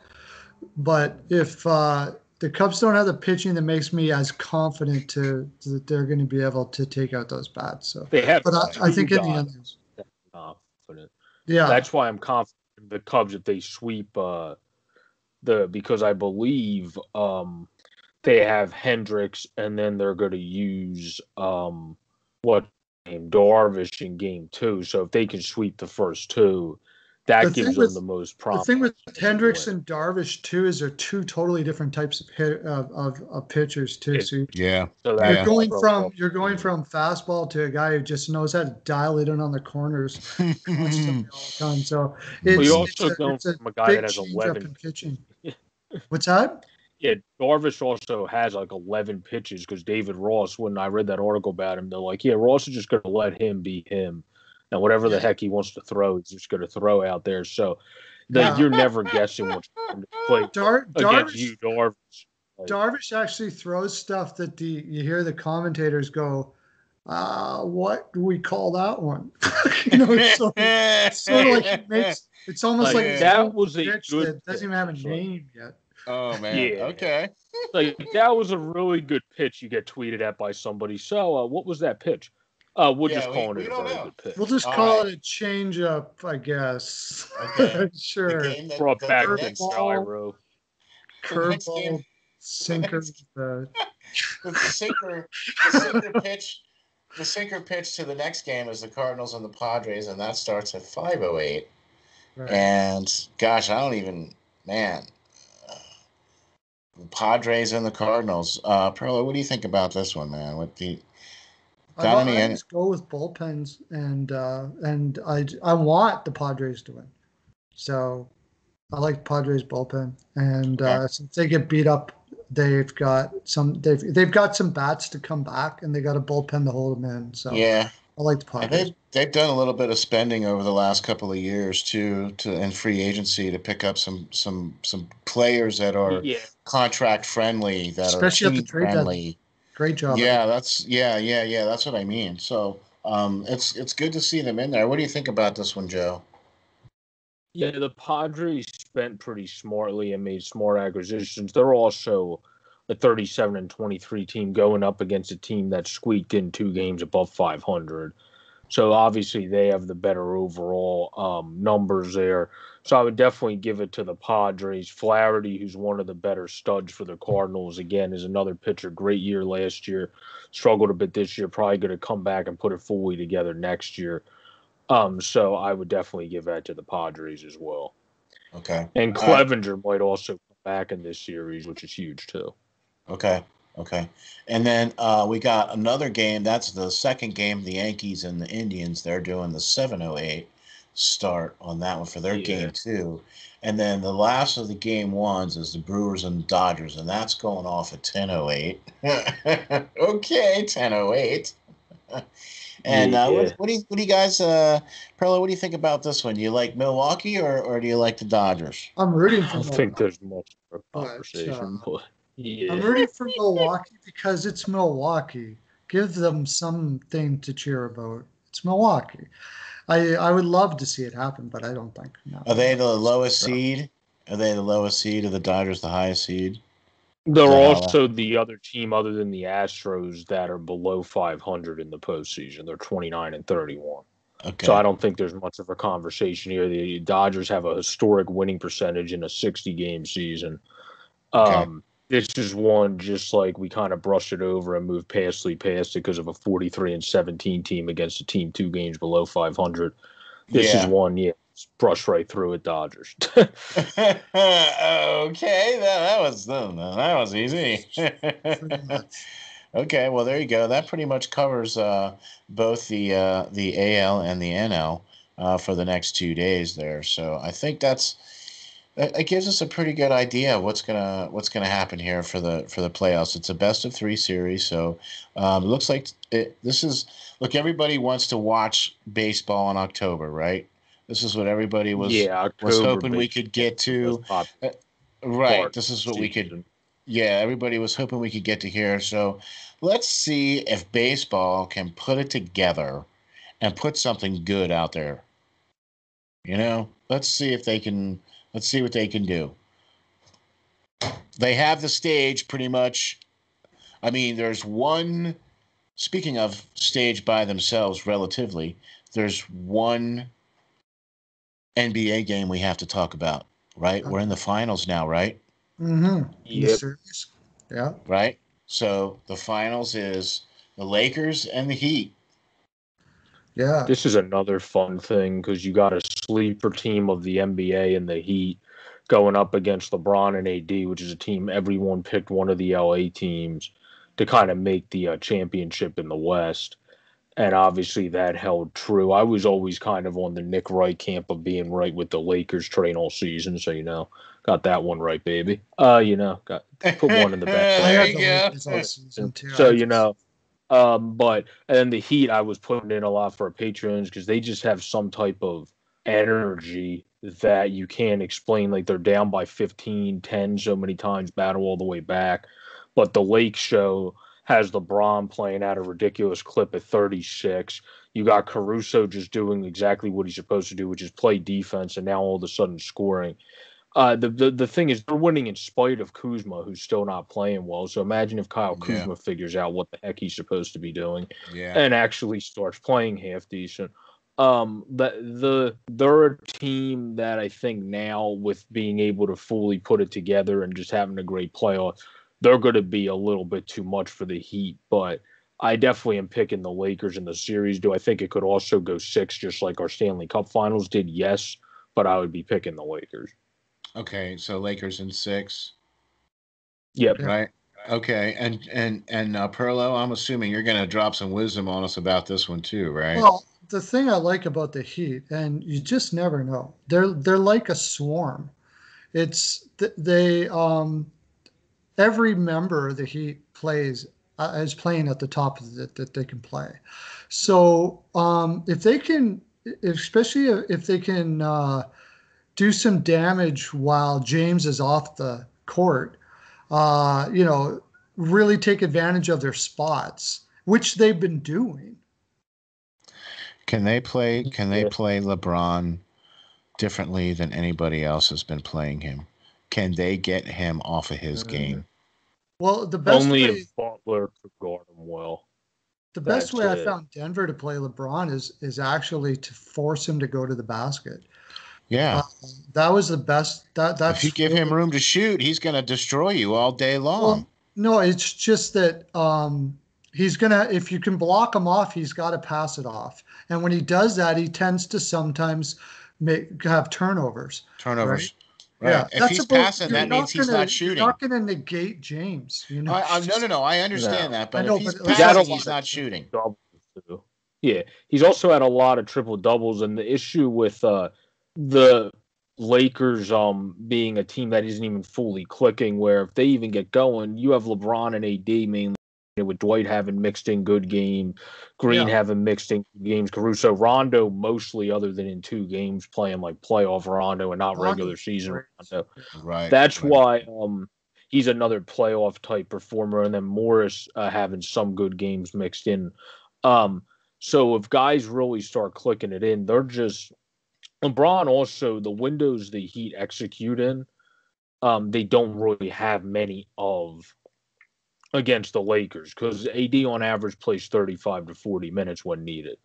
[SPEAKER 2] but if uh, the Cubs don't have the pitching that makes me as confident to that they're going to be able to take out those bats. So.
[SPEAKER 3] They have,
[SPEAKER 2] But I, I think in the end,
[SPEAKER 3] confident.
[SPEAKER 2] yeah,
[SPEAKER 3] That's why I'm confident the Cubs if they sweep uh, the because I believe um, they have Hendricks and then they're going to use um, what Darvish in game two. So if they can sweep the first two, that
[SPEAKER 2] The
[SPEAKER 3] gives
[SPEAKER 2] thing
[SPEAKER 3] them
[SPEAKER 2] with-
[SPEAKER 3] the most
[SPEAKER 2] the
[SPEAKER 3] promise.
[SPEAKER 2] thing with Hendricks and Darvish too is they're two totally different types of hit, of, of, of pitchers too.
[SPEAKER 3] Yeah.
[SPEAKER 2] So you-
[SPEAKER 1] Yeah.
[SPEAKER 3] so
[SPEAKER 1] Yeah.
[SPEAKER 2] you're
[SPEAKER 3] that's
[SPEAKER 2] going
[SPEAKER 3] pro-
[SPEAKER 2] from you're going from fastball to a guy who just knows how to dial it in on the corners all the time. So it's,
[SPEAKER 3] Well, you
[SPEAKER 2] it's
[SPEAKER 3] also
[SPEAKER 2] a,
[SPEAKER 3] go
[SPEAKER 2] it's a
[SPEAKER 3] from a guy that has
[SPEAKER 2] change up
[SPEAKER 3] 11
[SPEAKER 2] in pitching. What's that?
[SPEAKER 3] Yeah, Darvish also has like 11 pitches because David Ross, when I read that article about him, they're like, yeah, Ross is just going to let him be him. And whatever the heck he wants to throw, he's just going to throw out there. So the,
[SPEAKER 2] Yeah.
[SPEAKER 3] you're never guessing what's going to play
[SPEAKER 2] Dar-
[SPEAKER 3] against
[SPEAKER 2] Darvish,
[SPEAKER 3] you, Darvish. Like,
[SPEAKER 2] Darvish actually throws stuff that the you hear the commentators go, uh, what do we call that one? you know, it's so, it's sort of like he makes it's almost
[SPEAKER 3] Like,
[SPEAKER 2] like,
[SPEAKER 3] that was a
[SPEAKER 2] pitch
[SPEAKER 3] good
[SPEAKER 2] that doesn't even have a name yet.
[SPEAKER 1] Oh man.
[SPEAKER 3] Yeah.
[SPEAKER 1] Okay.
[SPEAKER 3] like that was a really good pitch you get tweeted at by somebody. So uh, what was that pitch? Uh, we're
[SPEAKER 1] Yeah,
[SPEAKER 3] just
[SPEAKER 1] we-
[SPEAKER 3] calling
[SPEAKER 1] we
[SPEAKER 3] it a
[SPEAKER 1] don't
[SPEAKER 3] very
[SPEAKER 1] know.
[SPEAKER 3] good pitch.
[SPEAKER 2] We'll just
[SPEAKER 1] All
[SPEAKER 2] call
[SPEAKER 1] right.
[SPEAKER 2] it a change up, I guess.
[SPEAKER 1] Okay.
[SPEAKER 2] sure.
[SPEAKER 1] The that-
[SPEAKER 3] Brought back
[SPEAKER 1] the
[SPEAKER 3] the
[SPEAKER 1] next-
[SPEAKER 2] Curveball.
[SPEAKER 3] gyro.
[SPEAKER 2] Curveball, sinker. uh,
[SPEAKER 1] the, the sinker, the sinker pitch, the sinker pitch to the next game is the Cardinals and the Padres, and that starts at five oh eight.
[SPEAKER 2] right.
[SPEAKER 1] And gosh, I don't even, man. uh, The Padres and the Cardinals. Uh, Pearlo, what do you think about this one, man? What the?
[SPEAKER 2] I,
[SPEAKER 1] got
[SPEAKER 2] I
[SPEAKER 1] any- any-
[SPEAKER 2] just go with bullpens, and uh, and I I want the Padres to win. So I like Padres bullpen, and uh, since they get beat up, they've got some they've they've got some bats to come back, and they got a bullpen to hold them in. So
[SPEAKER 1] Yeah,
[SPEAKER 2] I like the
[SPEAKER 1] and
[SPEAKER 2] Padres.
[SPEAKER 1] they've they've done a little bit of spending over the last couple of years too, to in free agency to pick up some some some players that are
[SPEAKER 3] Yeah,
[SPEAKER 1] contract friendly, that
[SPEAKER 2] Especially
[SPEAKER 1] are
[SPEAKER 2] at the
[SPEAKER 1] team
[SPEAKER 2] trade deadline.
[SPEAKER 1] Friendly.
[SPEAKER 2] Great job.
[SPEAKER 1] Yeah, that's yeah, yeah, yeah. That's what I mean. So um, it's it's good to see them in there. What do you think about this one, Joe?
[SPEAKER 3] Yeah, the Padres spent pretty smartly and made smart acquisitions. They're also a 37 and 23 team going up against a team that squeaked in two games above 500. So obviously they have the better overall um, numbers there. So I would definitely give it to the Padres. Flaherty, who's one of the better studs for the Cardinals, again is another pitcher. Great year last year, struggled a bit this year. Probably going to come back and put it fully together next year. Um, so I would definitely give that to the Padres as well.
[SPEAKER 1] Okay,
[SPEAKER 3] And
[SPEAKER 1] right.
[SPEAKER 3] Clevinger might also come back in this series, which is huge too.
[SPEAKER 1] okay, okay. And then uh, we got another game. That's the second game. The Yankees and the Indians. They're doing the seven oh eight start on that one for their
[SPEAKER 3] Yeah.
[SPEAKER 1] game too. And then the last of the game ones is the Brewers and Dodgers, and that's going off at ten oh eight. okay, ten oh eight. And uh,
[SPEAKER 3] Yeah.
[SPEAKER 1] what, what do you what do you guys, uh, Pearlo? What do you think about this one? Do you like Milwaukee or, or do you like the Dodgers?
[SPEAKER 2] I'm rooting
[SPEAKER 3] I
[SPEAKER 2] for
[SPEAKER 3] don't think there's much for a
[SPEAKER 2] But,
[SPEAKER 3] conversation,
[SPEAKER 2] uh,
[SPEAKER 3] but yeah.
[SPEAKER 2] I'm rooting for Milwaukee because it's Milwaukee. Give them something to cheer about. It's Milwaukee. I I would love to see it happen, but I don't think. No.
[SPEAKER 1] Are they the lowest seed? Are they the lowest seed? Are the Dodgers the highest seed?
[SPEAKER 3] They're
[SPEAKER 1] Yeah.
[SPEAKER 3] also the other team other than the Astros that are below 500 in the postseason. They're 29 and 31.
[SPEAKER 1] Okay.
[SPEAKER 3] So I don't think there's much of a conversation here. The Dodgers have a historic winning percentage in a 60 game season.
[SPEAKER 1] Okay.
[SPEAKER 3] Um, this is one just like we kind of brushed it over and moved pastly past it because of a 43 and 17 team against a team two games below 500. This
[SPEAKER 1] Yeah.
[SPEAKER 3] is one, yeah, brush right through it, Dodgers.
[SPEAKER 1] okay, that, that was that was easy. Okay, well there you go. That pretty much covers uh, both the uh, the AL and the NL uh, for the next two days there. So I think that's that gives us a pretty good idea of what's gonna what's gonna happen here for the for the playoffs. It's a best of three series, so um, it looks like it, this is look. Everybody wants to watch baseball in October, right? This is what everybody was
[SPEAKER 3] yeah,
[SPEAKER 1] was hoping we could get to.
[SPEAKER 3] was
[SPEAKER 1] Right. This is what we could yeah, everybody was hoping we could get to here. So let's see if baseball can put it together and put something good out there. You know, let's see if they can, let's see what they can do. They have the stage pretty much. I mean, there's one, speaking of stage by themselves relatively, there's one NBA game we have to talk about, right? We're in the finals now, right?
[SPEAKER 2] Mm-hmm.
[SPEAKER 3] Yep.
[SPEAKER 2] Yeah.
[SPEAKER 1] right? So the finals is the Lakers and the Heat.
[SPEAKER 2] Yeah.
[SPEAKER 3] This is another fun thing because you got a sleeper team of the NBA and the Heat going up against LeBron and AD, which is a team everyone picked one of the LA teams to kind of make the uh, championship in the West. And obviously that held true. I was always kind of on the Nick Wright camp of being right with the Lakers train all season. So, you know, got that one right, baby. Uh, you know, got put one in the back.
[SPEAKER 1] There you go.
[SPEAKER 2] Lakers all season too.
[SPEAKER 3] So you know, um, but and then the Heat, I was putting in a lot for our patrons because they just have some type of energy that you can't explain. Like they're down by 15, 10 so many times, battle all the way back. But the Lake Show has LeBron playing at a ridiculous clip at 36. You got Caruso just doing exactly what he's supposed to do, which is play defense, and now all of a sudden scoring. Uh, the, the the thing is, they're winning in spite of Kuzma, who's still not playing well. So imagine if Kyle
[SPEAKER 1] Yeah.
[SPEAKER 3] Kuzma figures out what the heck he's supposed to be doing
[SPEAKER 1] Yeah.
[SPEAKER 3] and actually starts playing half decent. Um, the the they're a team that I think now with being able to fully put it together and just having a great playoff, they're going to be a little bit too much for the Heat. But I definitely am picking the Lakers in the series. Do I think it could also go six, just like our Stanley Cup Finals did? Yes, but I would be picking the Lakers.
[SPEAKER 1] Okay, so Lakers in six,
[SPEAKER 3] Yep.
[SPEAKER 1] Right? Okay, and and and uh, Pearlo, I'm assuming you're going to drop some wisdom on us about this one too, right?
[SPEAKER 2] Well, the thing I like about the Heat, and you just never know, they're they're like a swarm. It's th- they um every member of the Heat plays uh, is playing at the top of it that they can play. So um, if they can, especially if they can uh, do some damage while James is off the court, uh, you know, really take advantage of their spots, which they've been doing.
[SPEAKER 1] Can they play? Can they
[SPEAKER 3] Yeah.
[SPEAKER 1] play LeBron differently than anybody else has been playing him? Can they get him off of his
[SPEAKER 3] Mm.
[SPEAKER 1] game?
[SPEAKER 2] Well, the best
[SPEAKER 3] Only
[SPEAKER 2] way,
[SPEAKER 3] if Butler could guard him well.
[SPEAKER 2] the best
[SPEAKER 3] that's
[SPEAKER 2] way I found Denver to play LeBron is is actually to force him to go to the basket.
[SPEAKER 1] Yeah.
[SPEAKER 2] Uh, that was the best. That that's
[SPEAKER 1] if you give him room to shoot, he's going to destroy you all day long.
[SPEAKER 2] Well, no, it's just that um, he's gonna. If you can block him off, he's got to pass it off. And when he does that, he tends to sometimes make have turnovers.
[SPEAKER 1] Turnovers.
[SPEAKER 2] Yeah,
[SPEAKER 1] Right. if he's
[SPEAKER 2] about-
[SPEAKER 1] passing, that means he's
[SPEAKER 2] gonna-
[SPEAKER 1] not shooting.
[SPEAKER 2] You're not going to negate James. You know.
[SPEAKER 1] I, I, no, no, no. I understand
[SPEAKER 3] No.
[SPEAKER 1] that, but
[SPEAKER 2] know,
[SPEAKER 1] if he's
[SPEAKER 2] but- He's
[SPEAKER 3] had a
[SPEAKER 1] passing, he's not shooting.
[SPEAKER 3] Yeah, he's also had a lot of triple doubles, and the issue with uh, the Lakers um being a team that isn't even fully clicking, where if they even get going, you have LeBron and AD mainly with Dwight having mixed in good game, Green
[SPEAKER 2] Yeah.
[SPEAKER 3] having mixed in games, Caruso, Rondo mostly other than in two games playing like playoff Rondo and not
[SPEAKER 2] Rondo-
[SPEAKER 3] regular season. Rondo.
[SPEAKER 1] Right.
[SPEAKER 3] That's
[SPEAKER 1] right.
[SPEAKER 3] why um he's another playoff type performer, and then Morris uh, having some good games mixed in. Um, so if guys really start clicking it in, they're just LeBron. Also, the windows the Heat execute in, um, they don't really have many of against the Lakers because AD on average plays thirty-five to forty minutes when needed,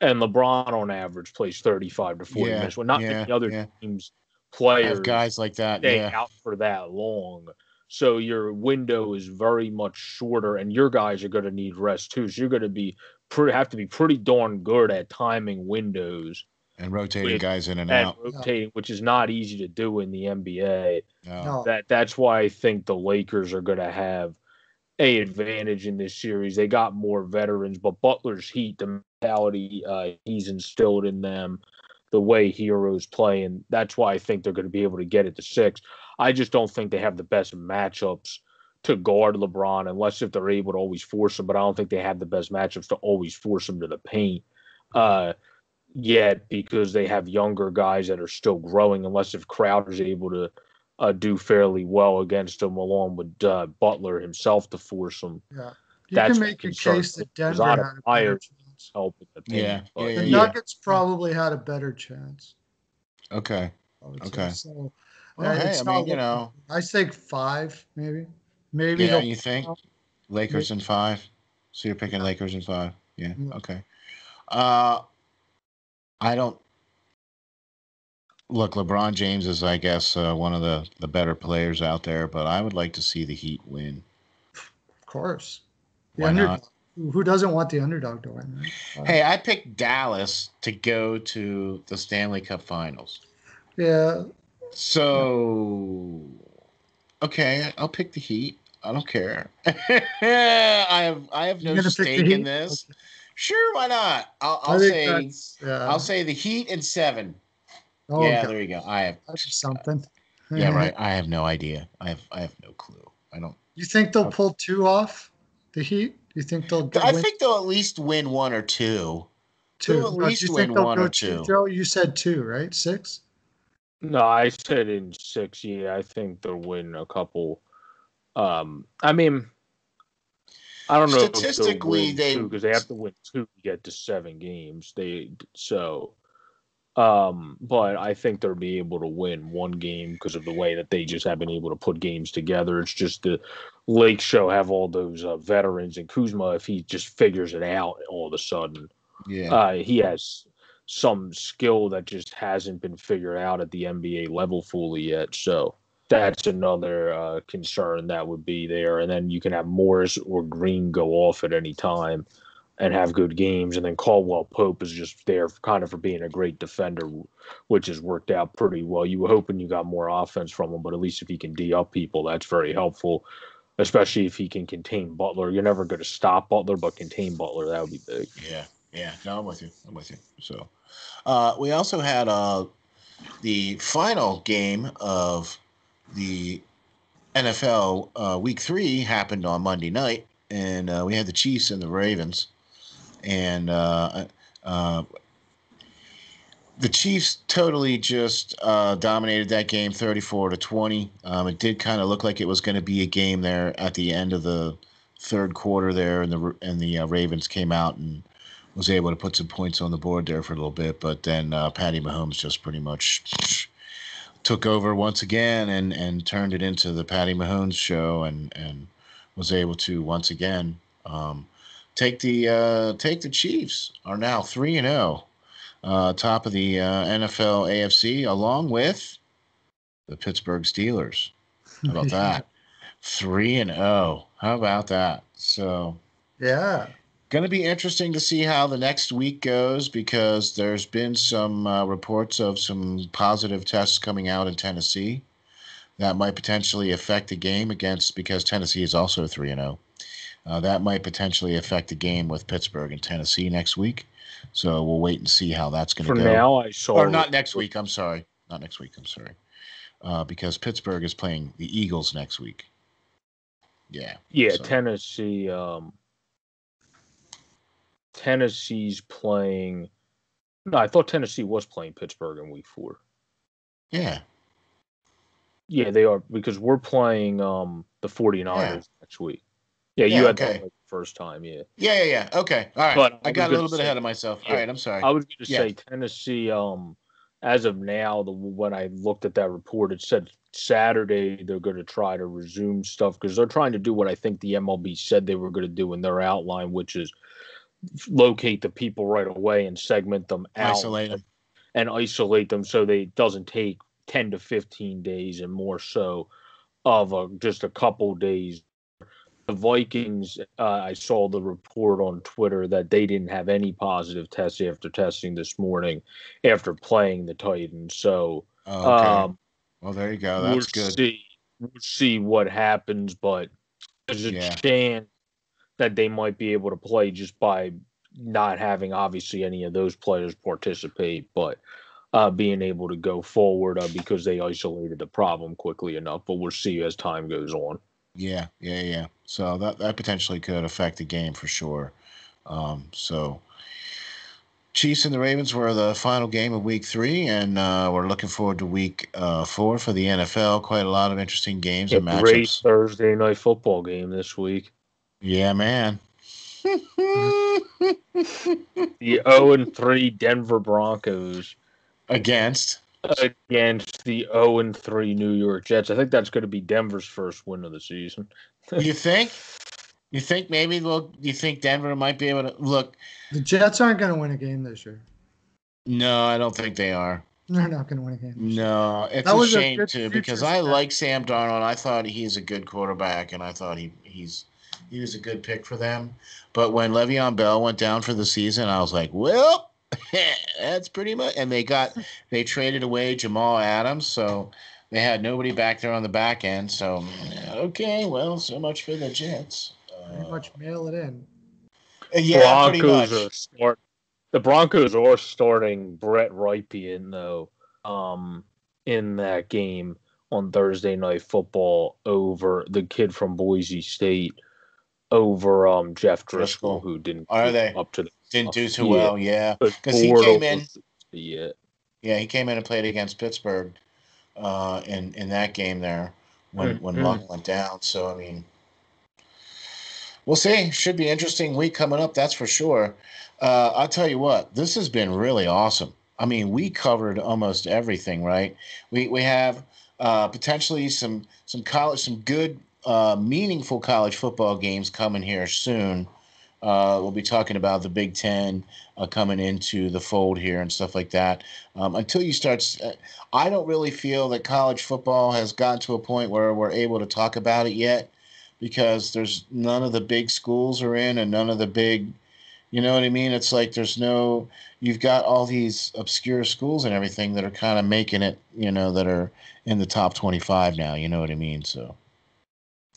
[SPEAKER 3] and LeBron on average plays thirty-five to forty
[SPEAKER 1] Yeah,
[SPEAKER 3] minutes when not
[SPEAKER 1] yeah,
[SPEAKER 3] many other
[SPEAKER 1] yeah.
[SPEAKER 3] teams
[SPEAKER 1] Have
[SPEAKER 3] players
[SPEAKER 1] guys like that.
[SPEAKER 3] stay
[SPEAKER 1] Yeah.
[SPEAKER 3] out for that long. So your window is very much shorter, and your guys are going to need rest too. So you're going to be pretty have to be pretty darn good at timing windows
[SPEAKER 1] and rotating
[SPEAKER 3] With-
[SPEAKER 1] guys in and,
[SPEAKER 3] and
[SPEAKER 1] out.
[SPEAKER 3] rotating, which is not easy to do in the NBA.
[SPEAKER 1] No.
[SPEAKER 2] No.
[SPEAKER 3] That that's why I think the Lakers are going to have a advantage in this series. They got more veterans, but Butler's heat, the mentality uh, he's instilled in them, the way heroes play, and that's why I think they're going to be able to get it to six. I just don't think they have the best matchups to guard LeBron, unless if they're able to always force him. But I don't think they have the best matchups to always force him to the paint. Uh, yet because they have younger guys that are still growing, unless if Crowder's able to uh, do fairly well against them, along with uh, Butler himself to force him.
[SPEAKER 2] Yeah. You
[SPEAKER 3] That's
[SPEAKER 2] can make a case that
[SPEAKER 3] because
[SPEAKER 2] Denver had a better chance.
[SPEAKER 3] help with the paint.
[SPEAKER 1] Yeah,
[SPEAKER 3] but-
[SPEAKER 1] yeah,
[SPEAKER 2] The
[SPEAKER 1] yeah.
[SPEAKER 2] Nuggets probably had a better chance.
[SPEAKER 1] Okay.
[SPEAKER 2] I say.
[SPEAKER 1] Okay.
[SPEAKER 2] So,
[SPEAKER 1] Well, hey, I mean, you know,
[SPEAKER 2] I think five, maybe. Maybe
[SPEAKER 1] yeah, you think Lakers in five? So you're picking Lakers in five? Yeah.
[SPEAKER 2] Yeah.
[SPEAKER 1] Okay. Uh, I don't. Look, LeBron James is, I guess, uh, one of the the better players out there, but I would like to see the Heat win.
[SPEAKER 2] Of course. The
[SPEAKER 1] Why
[SPEAKER 2] underdog.
[SPEAKER 1] not?
[SPEAKER 2] Who- doesn't want the underdog to win? Right?
[SPEAKER 1] Hey, I picked Dallas to go to the Stanley Cup Finals.
[SPEAKER 2] Yeah.
[SPEAKER 1] So, okay, I'll pick the Heat. I don't care. I have I have no
[SPEAKER 2] gonna pick the
[SPEAKER 1] stake in this.
[SPEAKER 2] Okay.
[SPEAKER 1] Sure, why not? I'll, I'll say
[SPEAKER 2] yeah.
[SPEAKER 1] I'll say the Heat and seven.
[SPEAKER 2] Oh,
[SPEAKER 1] yeah,
[SPEAKER 2] God,
[SPEAKER 1] there you go. I have
[SPEAKER 2] that's something.
[SPEAKER 1] yeah, right. I have no idea. I have I have no clue. I don't.
[SPEAKER 2] You think they'll pull two off the Heat? You think they'll go
[SPEAKER 1] I
[SPEAKER 2] win
[SPEAKER 1] think they'll at least win one or two.
[SPEAKER 2] two?
[SPEAKER 1] they'll at
[SPEAKER 2] No,
[SPEAKER 1] least
[SPEAKER 2] you
[SPEAKER 1] win one or
[SPEAKER 2] two,
[SPEAKER 1] two.
[SPEAKER 2] Joe, you said two, right? Six?
[SPEAKER 3] No, I said in six. Yeah, I think they'll win a couple. Um, I mean, I don't know.
[SPEAKER 1] Statistically, they-
[SPEAKER 3] because they have to win two to get to seven games. They so, um, but I think they'll be able to win one game because of the way that they just have been able to put games together. It's just the Lake Show have all those uh, veterans and Kuzma. If he just figures it out all of a sudden,
[SPEAKER 1] Yeah.
[SPEAKER 3] uh, he has some skill that just hasn't been figured out at the NBA level fully yet. So that's another uh, concern that would be there. And then you can have Morris or Green go off at any time and have good games. And then Caldwell Pope is just there kind of for being a great defender, which has worked out pretty well. You were hoping you got more offense from him, but at least if he can D up people, that's very helpful. Especially if he can contain Butler. You're never going to stop Butler, but contain Butler. That would be big.
[SPEAKER 1] Yeah, yeah. No, I'm with you. I'm with you. So, uh, we also had uh, the final game of the NFL uh, Week Three happened on Monday night, and uh, we had the Chiefs and the Ravens, and uh, uh, the Chiefs totally just uh, dominated that game, 34 to 20. Um, it did kind of look like it was going to be a game there at the end of the third quarter there, and the and the uh, Ravens came out and was able to put some points on the board there for a little bit, but then uh, Patty Mahomes just pretty much took over once again and and turned it into the Patty Mahomes show, and and was able to once again um, take the uh, take the Chiefs are now three and zero, uh, top of the uh, NFL AFC, along with the Pittsburgh Steelers. How about that? Three and zero. How about that? So
[SPEAKER 2] Yeah.
[SPEAKER 1] going to be interesting to see how the next week goes because there's been some uh, reports of some positive tests coming out in Tennessee that might potentially affect the game against because Tennessee is also 3 and 0. Uh, that might potentially affect the game with Pittsburgh and Tennessee next week. So we'll wait and see how that's going to go.
[SPEAKER 3] For now, I saw.
[SPEAKER 1] or not next week. I'm sorry. Not next week. I'm sorry. Uh, because Pittsburgh is playing the Eagles next week. Yeah.
[SPEAKER 3] Yeah,
[SPEAKER 1] So-
[SPEAKER 3] Tennessee. Um, Tennessee's playing. No, I thought Tennessee was playing Pittsburgh in Week Four.
[SPEAKER 1] Yeah.
[SPEAKER 3] Yeah, they are because we're playing um the 49ers
[SPEAKER 1] Yeah.
[SPEAKER 3] next week. Yeah, you
[SPEAKER 1] Yeah,
[SPEAKER 3] had
[SPEAKER 1] okay.
[SPEAKER 3] first time. Yeah,
[SPEAKER 1] Yeah, yeah, yeah. Okay. All right.
[SPEAKER 3] But I
[SPEAKER 1] I got a little bit
[SPEAKER 3] say-
[SPEAKER 1] ahead of myself. All
[SPEAKER 3] Yeah.
[SPEAKER 1] right. I'm sorry.
[SPEAKER 3] I was going to
[SPEAKER 1] Yeah.
[SPEAKER 3] say Tennessee. Um, as of now, the when I looked at that report, it said Saturday they're going to try to resume stuff because they're trying to do what I think the MLB said they were going to do in their outline, which is locate the people right away and segment them out
[SPEAKER 1] Isolate them.
[SPEAKER 3] and isolate them so they doesn't take 10 to 15 days and more so of a, just a couple days the Vikings, uh, I saw the report on Twitter that they didn't have any positive tests after testing this morning after playing the Titans. So,
[SPEAKER 1] Oh, okay.
[SPEAKER 3] um,
[SPEAKER 1] well, there you go. That's
[SPEAKER 3] we'll
[SPEAKER 1] good.
[SPEAKER 3] See, we'll see what happens, but there's a
[SPEAKER 1] Yeah.
[SPEAKER 3] chance that they might be able to play just by not having obviously any of those players participate, but uh, being able to go forward uh, because they isolated the problem quickly enough. But we'll see as time goes on.
[SPEAKER 1] Yeah, yeah, yeah. So that that potentially could affect the game for sure. Um, so Chiefs and the Ravens were the final game of Week Three, and uh, we're looking forward to Week uh, Four for the NFL. Quite a lot of interesting games
[SPEAKER 3] A
[SPEAKER 1] and
[SPEAKER 3] great
[SPEAKER 1] matchups.
[SPEAKER 3] Thursday night football game this week.
[SPEAKER 1] Yeah, man.
[SPEAKER 3] The 0 and 3 Denver Broncos
[SPEAKER 1] Against
[SPEAKER 3] against the 0 and 3 New York Jets. I think that's going to be Denver's first win of the season.
[SPEAKER 1] you think? You think maybe well you think Denver might be able to look?
[SPEAKER 2] The Jets aren't going to win a game this year.
[SPEAKER 1] No, I don't think they are.
[SPEAKER 2] They're not going to win a game. This year.
[SPEAKER 1] No, it's
[SPEAKER 2] That
[SPEAKER 1] a
[SPEAKER 2] was a
[SPEAKER 1] shame
[SPEAKER 2] good
[SPEAKER 1] too because I
[SPEAKER 2] step.
[SPEAKER 1] like Sam Darnold. I thought he's a good quarterback, and I thought he he's he was a good pick for them. But when Le'Veon Bell went down for the season, I was like, well, that's pretty much. And they got they traded away Jamal Adams, so they had nobody back there on the back end. So okay, well, so much for the Jets.
[SPEAKER 2] Pretty
[SPEAKER 1] Uh,
[SPEAKER 2] much mail it in.
[SPEAKER 1] yeah, pretty much.
[SPEAKER 3] Broncos are start. The Broncos are starting Brett Rypien though, um, in that game on Thursday night football over the kid from Boise State over um Jeff Driskel,
[SPEAKER 1] Driskel.
[SPEAKER 3] who didn't
[SPEAKER 1] Are they?
[SPEAKER 3] up to the
[SPEAKER 1] Didn't do too well. Yeah,
[SPEAKER 3] Because
[SPEAKER 1] he came in-
[SPEAKER 3] Yeah,
[SPEAKER 1] Yeah, he came in and played against Pittsburgh uh, in in that game there when when
[SPEAKER 3] Mhm.
[SPEAKER 1] Lock went down. So I mean, we'll see. Should be interesting week coming up. That's for sure. Uh, I'll tell you what, this has been really awesome. I mean, we covered almost everything, right? We we have uh, potentially some some college, some good, uh, meaningful college football games coming here soon. Uh, we'll be talking about the Big Ten uh, coming into the fold here and stuff like that. Um, until you start, uh, I don't really feel that college football has gotten to a point where we're able to talk about it yet, because there's none of the big schools are in and none of the big, you know what I mean? It's like there's no, you've got all these obscure schools and everything that are kind of making it, you know, that are in the top 25 now. You know what I mean? So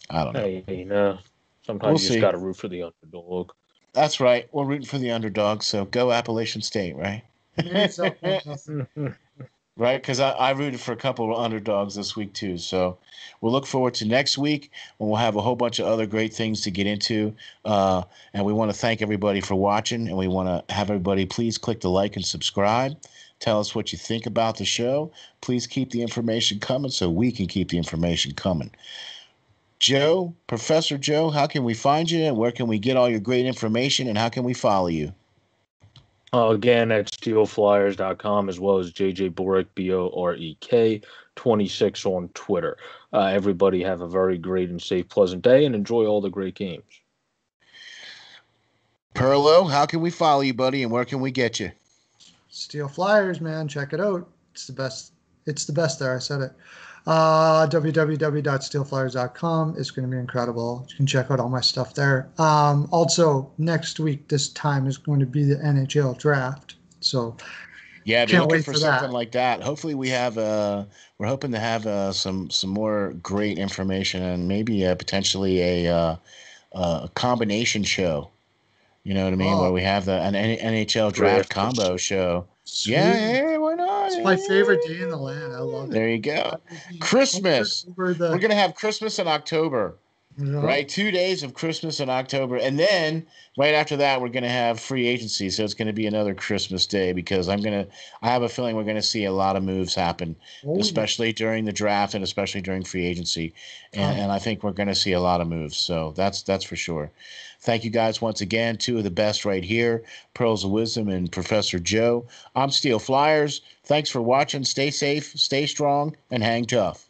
[SPEAKER 1] I don't know.
[SPEAKER 3] hey, you know, sometimes
[SPEAKER 1] We'll
[SPEAKER 3] you
[SPEAKER 1] see.
[SPEAKER 3] just got to root for the underdog.
[SPEAKER 1] That's right. We're rooting for the underdog. So go Appalachian State, right?
[SPEAKER 2] Made itself nothing.
[SPEAKER 1] right? Because I, I rooted for a couple of underdogs this week too. So we'll look forward to next week when we'll have a whole bunch of other great things to get into. Uh, and we want to thank everybody for watching, and we want to have everybody please click the like and subscribe. Tell us what you think about the show. Please keep the information coming so we can keep the information coming. Joe, Professor Joe, how can we find you and where can we get all your great information and how can we follow you?
[SPEAKER 3] Uh, again, at steelflyers.com as well as JJ Borek, B O R E K 26 on Twitter. Uh, everybody have a very great and safe, pleasant day and enjoy all the great games.
[SPEAKER 1] Pearlo, how can we follow you, buddy, and where can we get you?
[SPEAKER 2] Steel Flyers, man, check it out. It's the best. It's the best there. I said it. Uh, www.steelflyers.com is going to be incredible. You can check out all my stuff there. Um, also, next week, this time is going to be the NHL draft. So
[SPEAKER 1] Yeah, be
[SPEAKER 2] Can't
[SPEAKER 1] looking
[SPEAKER 2] wait
[SPEAKER 1] for,
[SPEAKER 2] for
[SPEAKER 1] something
[SPEAKER 2] that.
[SPEAKER 1] like that. Hopefully, we have. Uh, we're hoping to have uh, some some more great information and maybe uh, potentially a uh, a combination show. You know what I mean?
[SPEAKER 2] Oh.
[SPEAKER 1] Where we have the an NHL
[SPEAKER 3] Draft.
[SPEAKER 1] combo show.
[SPEAKER 2] sweet.
[SPEAKER 1] Yeah, yeah, why not?
[SPEAKER 2] It's my favorite day in the land. I love it.
[SPEAKER 1] There you go. Christmas. We're gonna have Christmas in October.
[SPEAKER 2] know,
[SPEAKER 1] right? Two days of Christmas in October, and then right after that, we're going to have free agency. So it's going to be another Christmas day because I'm going to. I have a feeling we're going to see a lot of moves happen,
[SPEAKER 2] oh,
[SPEAKER 1] especially during the draft and especially during free agency, and,
[SPEAKER 2] Oh.
[SPEAKER 1] and I think we're going to see a lot of moves. So that's that's for sure. Thank you guys once again. Two of the best right here, Pearls of Wisdom and Professor Joe. I'm Steel Flyers. Thanks for watching. Stay safe, stay strong, and hang tough.